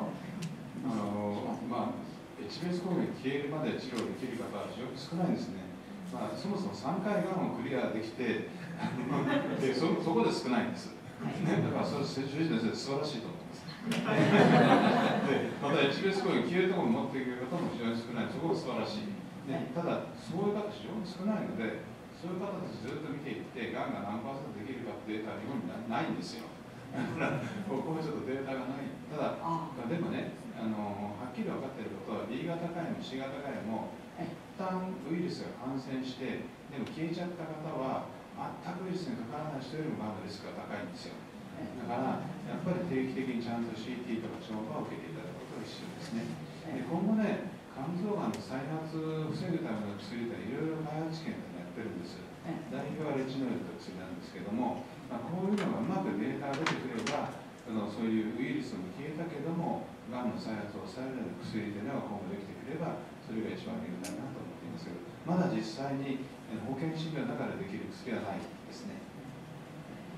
あのまあ HBS 抗原消えるまで治療できる方は非常に少ないんですね、まあ、そもそも3回がんをクリアできて でそそこで少ないんです、ね、だからそれ主治医先生素晴らしいと思います。でまた HBS 抗原消えるところに持っていく方も非常に少ない。そこが素晴らしい、ね、ただそういう方非常に少ないのでそういう方たちずっと見ていってがんが何パーセントできるかってデータは日本にないんですよ。だからここはちょっとデータがない。ただでもねあのはっきり分かっていることは B 型肝炎も C 型肝炎も一旦ウイルスが感染してでも消えちゃった方は全くウイルスにかからない人よりもがんのリスクが高いんですよ。だからやっぱり定期的にちゃんと CT とか超音波を受けていただくことが必要ですね。で今後ね肝臓がんの再発を防ぐための薬といろいろ開発試験ってやってるんです代表はレチノールという薬なんですけども、まあ、こういうのがうまくデータが出てくればあのそういうウイルスも消えたけどもがんの再発を抑えられる薬というのが今後できてくればそれが一番有利だなと思っていますけどまだ実際に保険診療の中でできる薬はないですね。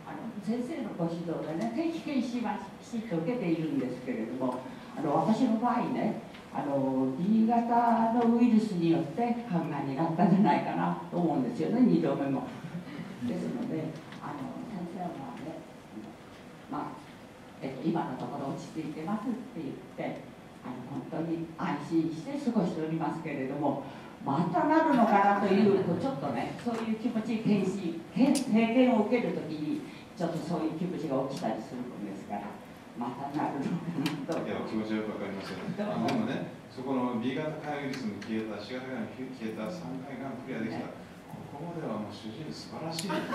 あの先生のご指導でね定期検診はきちっと受けているんですけれどもあの私の場合ねあの B 型のウイルスによって肝がんになったんじゃないかなと思うんですよね2度目も。ですのであの先生はね、まあえっと、今のところ落ち着いてますって言ってあの本当に安心して過ごしておりますけれども。またなるのかなというちょっとねそういう気持ち検診経験を受けるときにちょっとそういう気持ちが起きたりするんでまたなるのかなといや気持ちよくわかりますよねでもねそこの B 型肝炎ウイルスの消えた C 型肝炎消えた3回がんクリアできた、ここまではもう主治医素晴らしいぜひ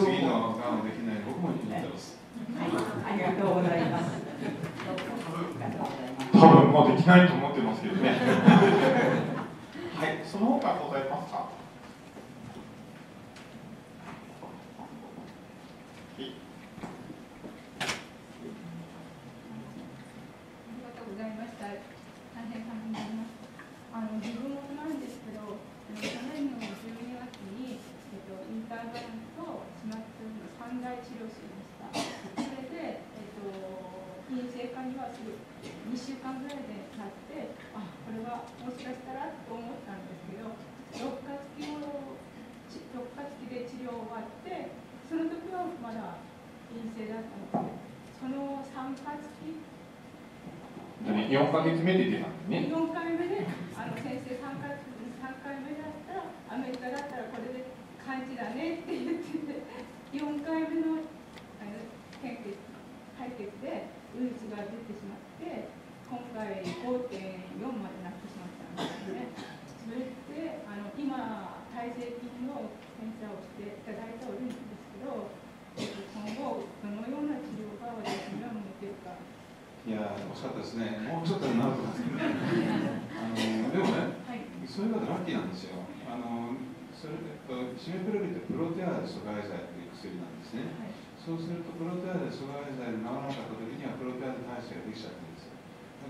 次のがんをできない僕も言ってます、はい、ありがとうございます多分もうできないと思ってますけどねはいその他ございますかで治療終わって、その時はまだ陰性だったんでその3月期4か月目で出たんね。4回目で、あの先生3回 ,3 回目だったら、アメリカだったらこれで感じだねって言ってて、4回目のあの献血解決でウイルスが出てしまって、今回5.4までなってしまったんですね。それであの今、耐性菌の検査をしていただいておるんです今後、どのような治療が私には向いてるか。いや惜しかったですね、もうちょっとになると思うんですけど、あのでもね、はい、そういう方ラッキーなんですよ。あのそれでシメプロリってプロテアーゼ阻害剤という薬なんですね。はい、そうするとプロテアーゼ阻害剤で治らなかった時にはプロテアーゼ耐性ができちゃうんですよ。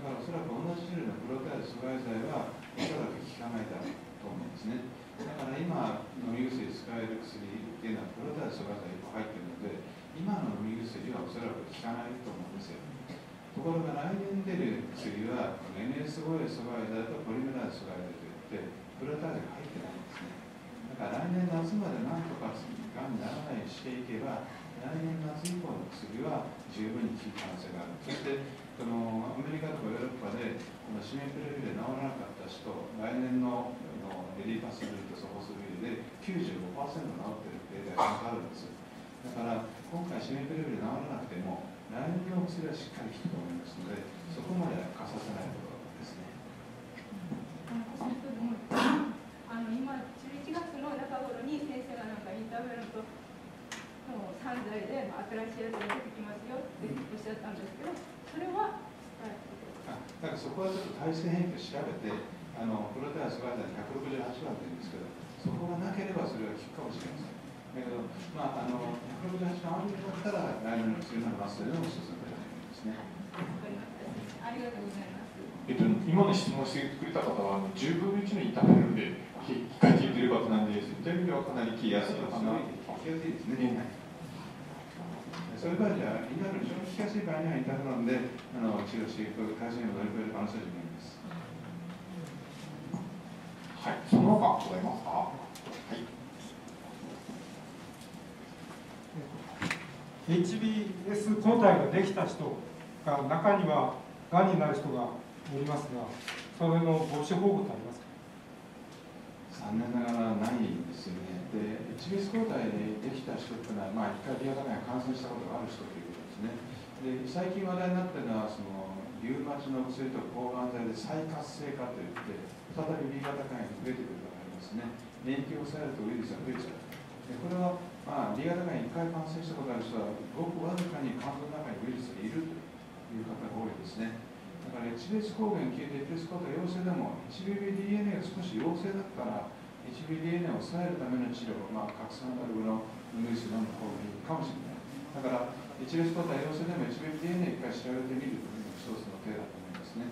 だからおそらく同じ種類のプロテアーゼ阻害剤はおそらく効かないだろうと思うんですね。だから今飲み薬使える薬っていうのはプロテアーゼ阻害剤が入っているので、今の飲み薬はおそらく効かないと思うんですよ。ところが来年出る薬は NS5A 阻害剤とポリメラーゼ阻害剤といってプロターゼが入ってないんですね。だから来年夏までなんとかがんにならないようにしていけば来年夏以降の薬は十分に効く可能性がある。そしてそのアメリカとかヨーロッパでこのシメプレビルで治らなかった人来年ののエリパスビルとソホスビルで95%治ってるデータがあるんですよ。だから今回シメプレビルで治らなくても来年の薬はしっかり効くと思いますのでそこまでは貸させないことですね。あの今11月の中頃に先生がなんかインターフェロンとの3剤でまあ新しいやつが出てきますよっておっしゃったんですけどそれはあだからそこはちょっと体制変化調べてあのプロテアスガイダー168番って言うんですけどそこがなければそれは効くかもしれませんだけど、まあ、あの168番あるんだったら来年の薬のマスというのも一つの手だと思いますねありがとうございます。えっと、今の質問してくれた方は、あの10分の1のインターネットで控えていってる方なんで、そういった意味ではかなり聞きやすいのかな。聞きやすいですね、それからじゃあ、インターフロン、非常に聞きやすい場合にはインターフロンであの治療していく、対象に乗り越える可能性があります。はい、その他ございますか？はい。HBS 抗体ができた人が中にはがんになる人がおりますが、それの防止方法ってありますか？残念ながらないんですよね。で、HBS 抗体できた人っていうのは、まあ、一回リアガンに感染したことがある人ということですね。で、最近話題になってるのは、その、リウマチの薬と抗がん剤で再活性化といって、再び B 型肝炎が増えてくることがありますね。免疫を抑えるとウイルスが増えちゃう。でこれは、まあ、B 型肝炎1回感染したことある人は、ごくわずかに肝臓の中にウイルスがいるという方が多いですね。だから HBS 抗原消えて HBS 抗体陽性でも HBBDNA が少し陽性だったら HBDNA を抑えるための治療、まあ、拡散バルブのウイルス飲む方がいいかもしれない。だから HBS 抗体陽性でも HBDNA 一回調べてみるというのが一つの手だと思いますね。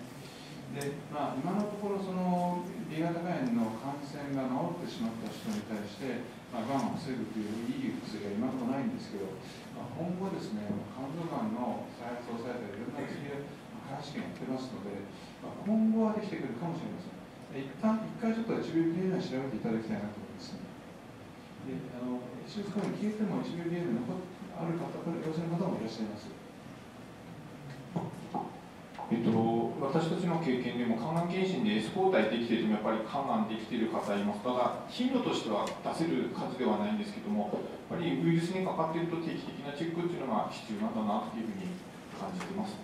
で、まあ、今のところその B 型肝炎の感染が治ってしまった人に対して、まあ、がんを防ぐといういい薬が今のところないんですけど、まあ、今後ですね、肝臓がんの再発を抑えたり、いろんな薬を開発試験やってますので、まあ、今後はできてくるかもしれません。一旦、一回ちょっと HBDNA 調べていただきたいなと思います。で、あの、HBS 抗原消えても HBDNA 残ってある方、これ陽性の方もいらっしゃいます。えっと、私たちの経験でも肝がん検診で S 抗体できていてもやっぱり肝がんできている方います。ただ頻度としては出せる数ではないんですけどもやっぱりウイルスにかかっていると定期的なチェックっていうのが必要なんだなというふうに感じています。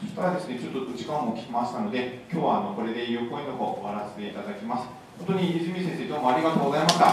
そしたらですねちょっと時間も来ましたので今日はあのこれで医療講演の方終わらせていただきます。本当に泉先生どうもありがとうございました。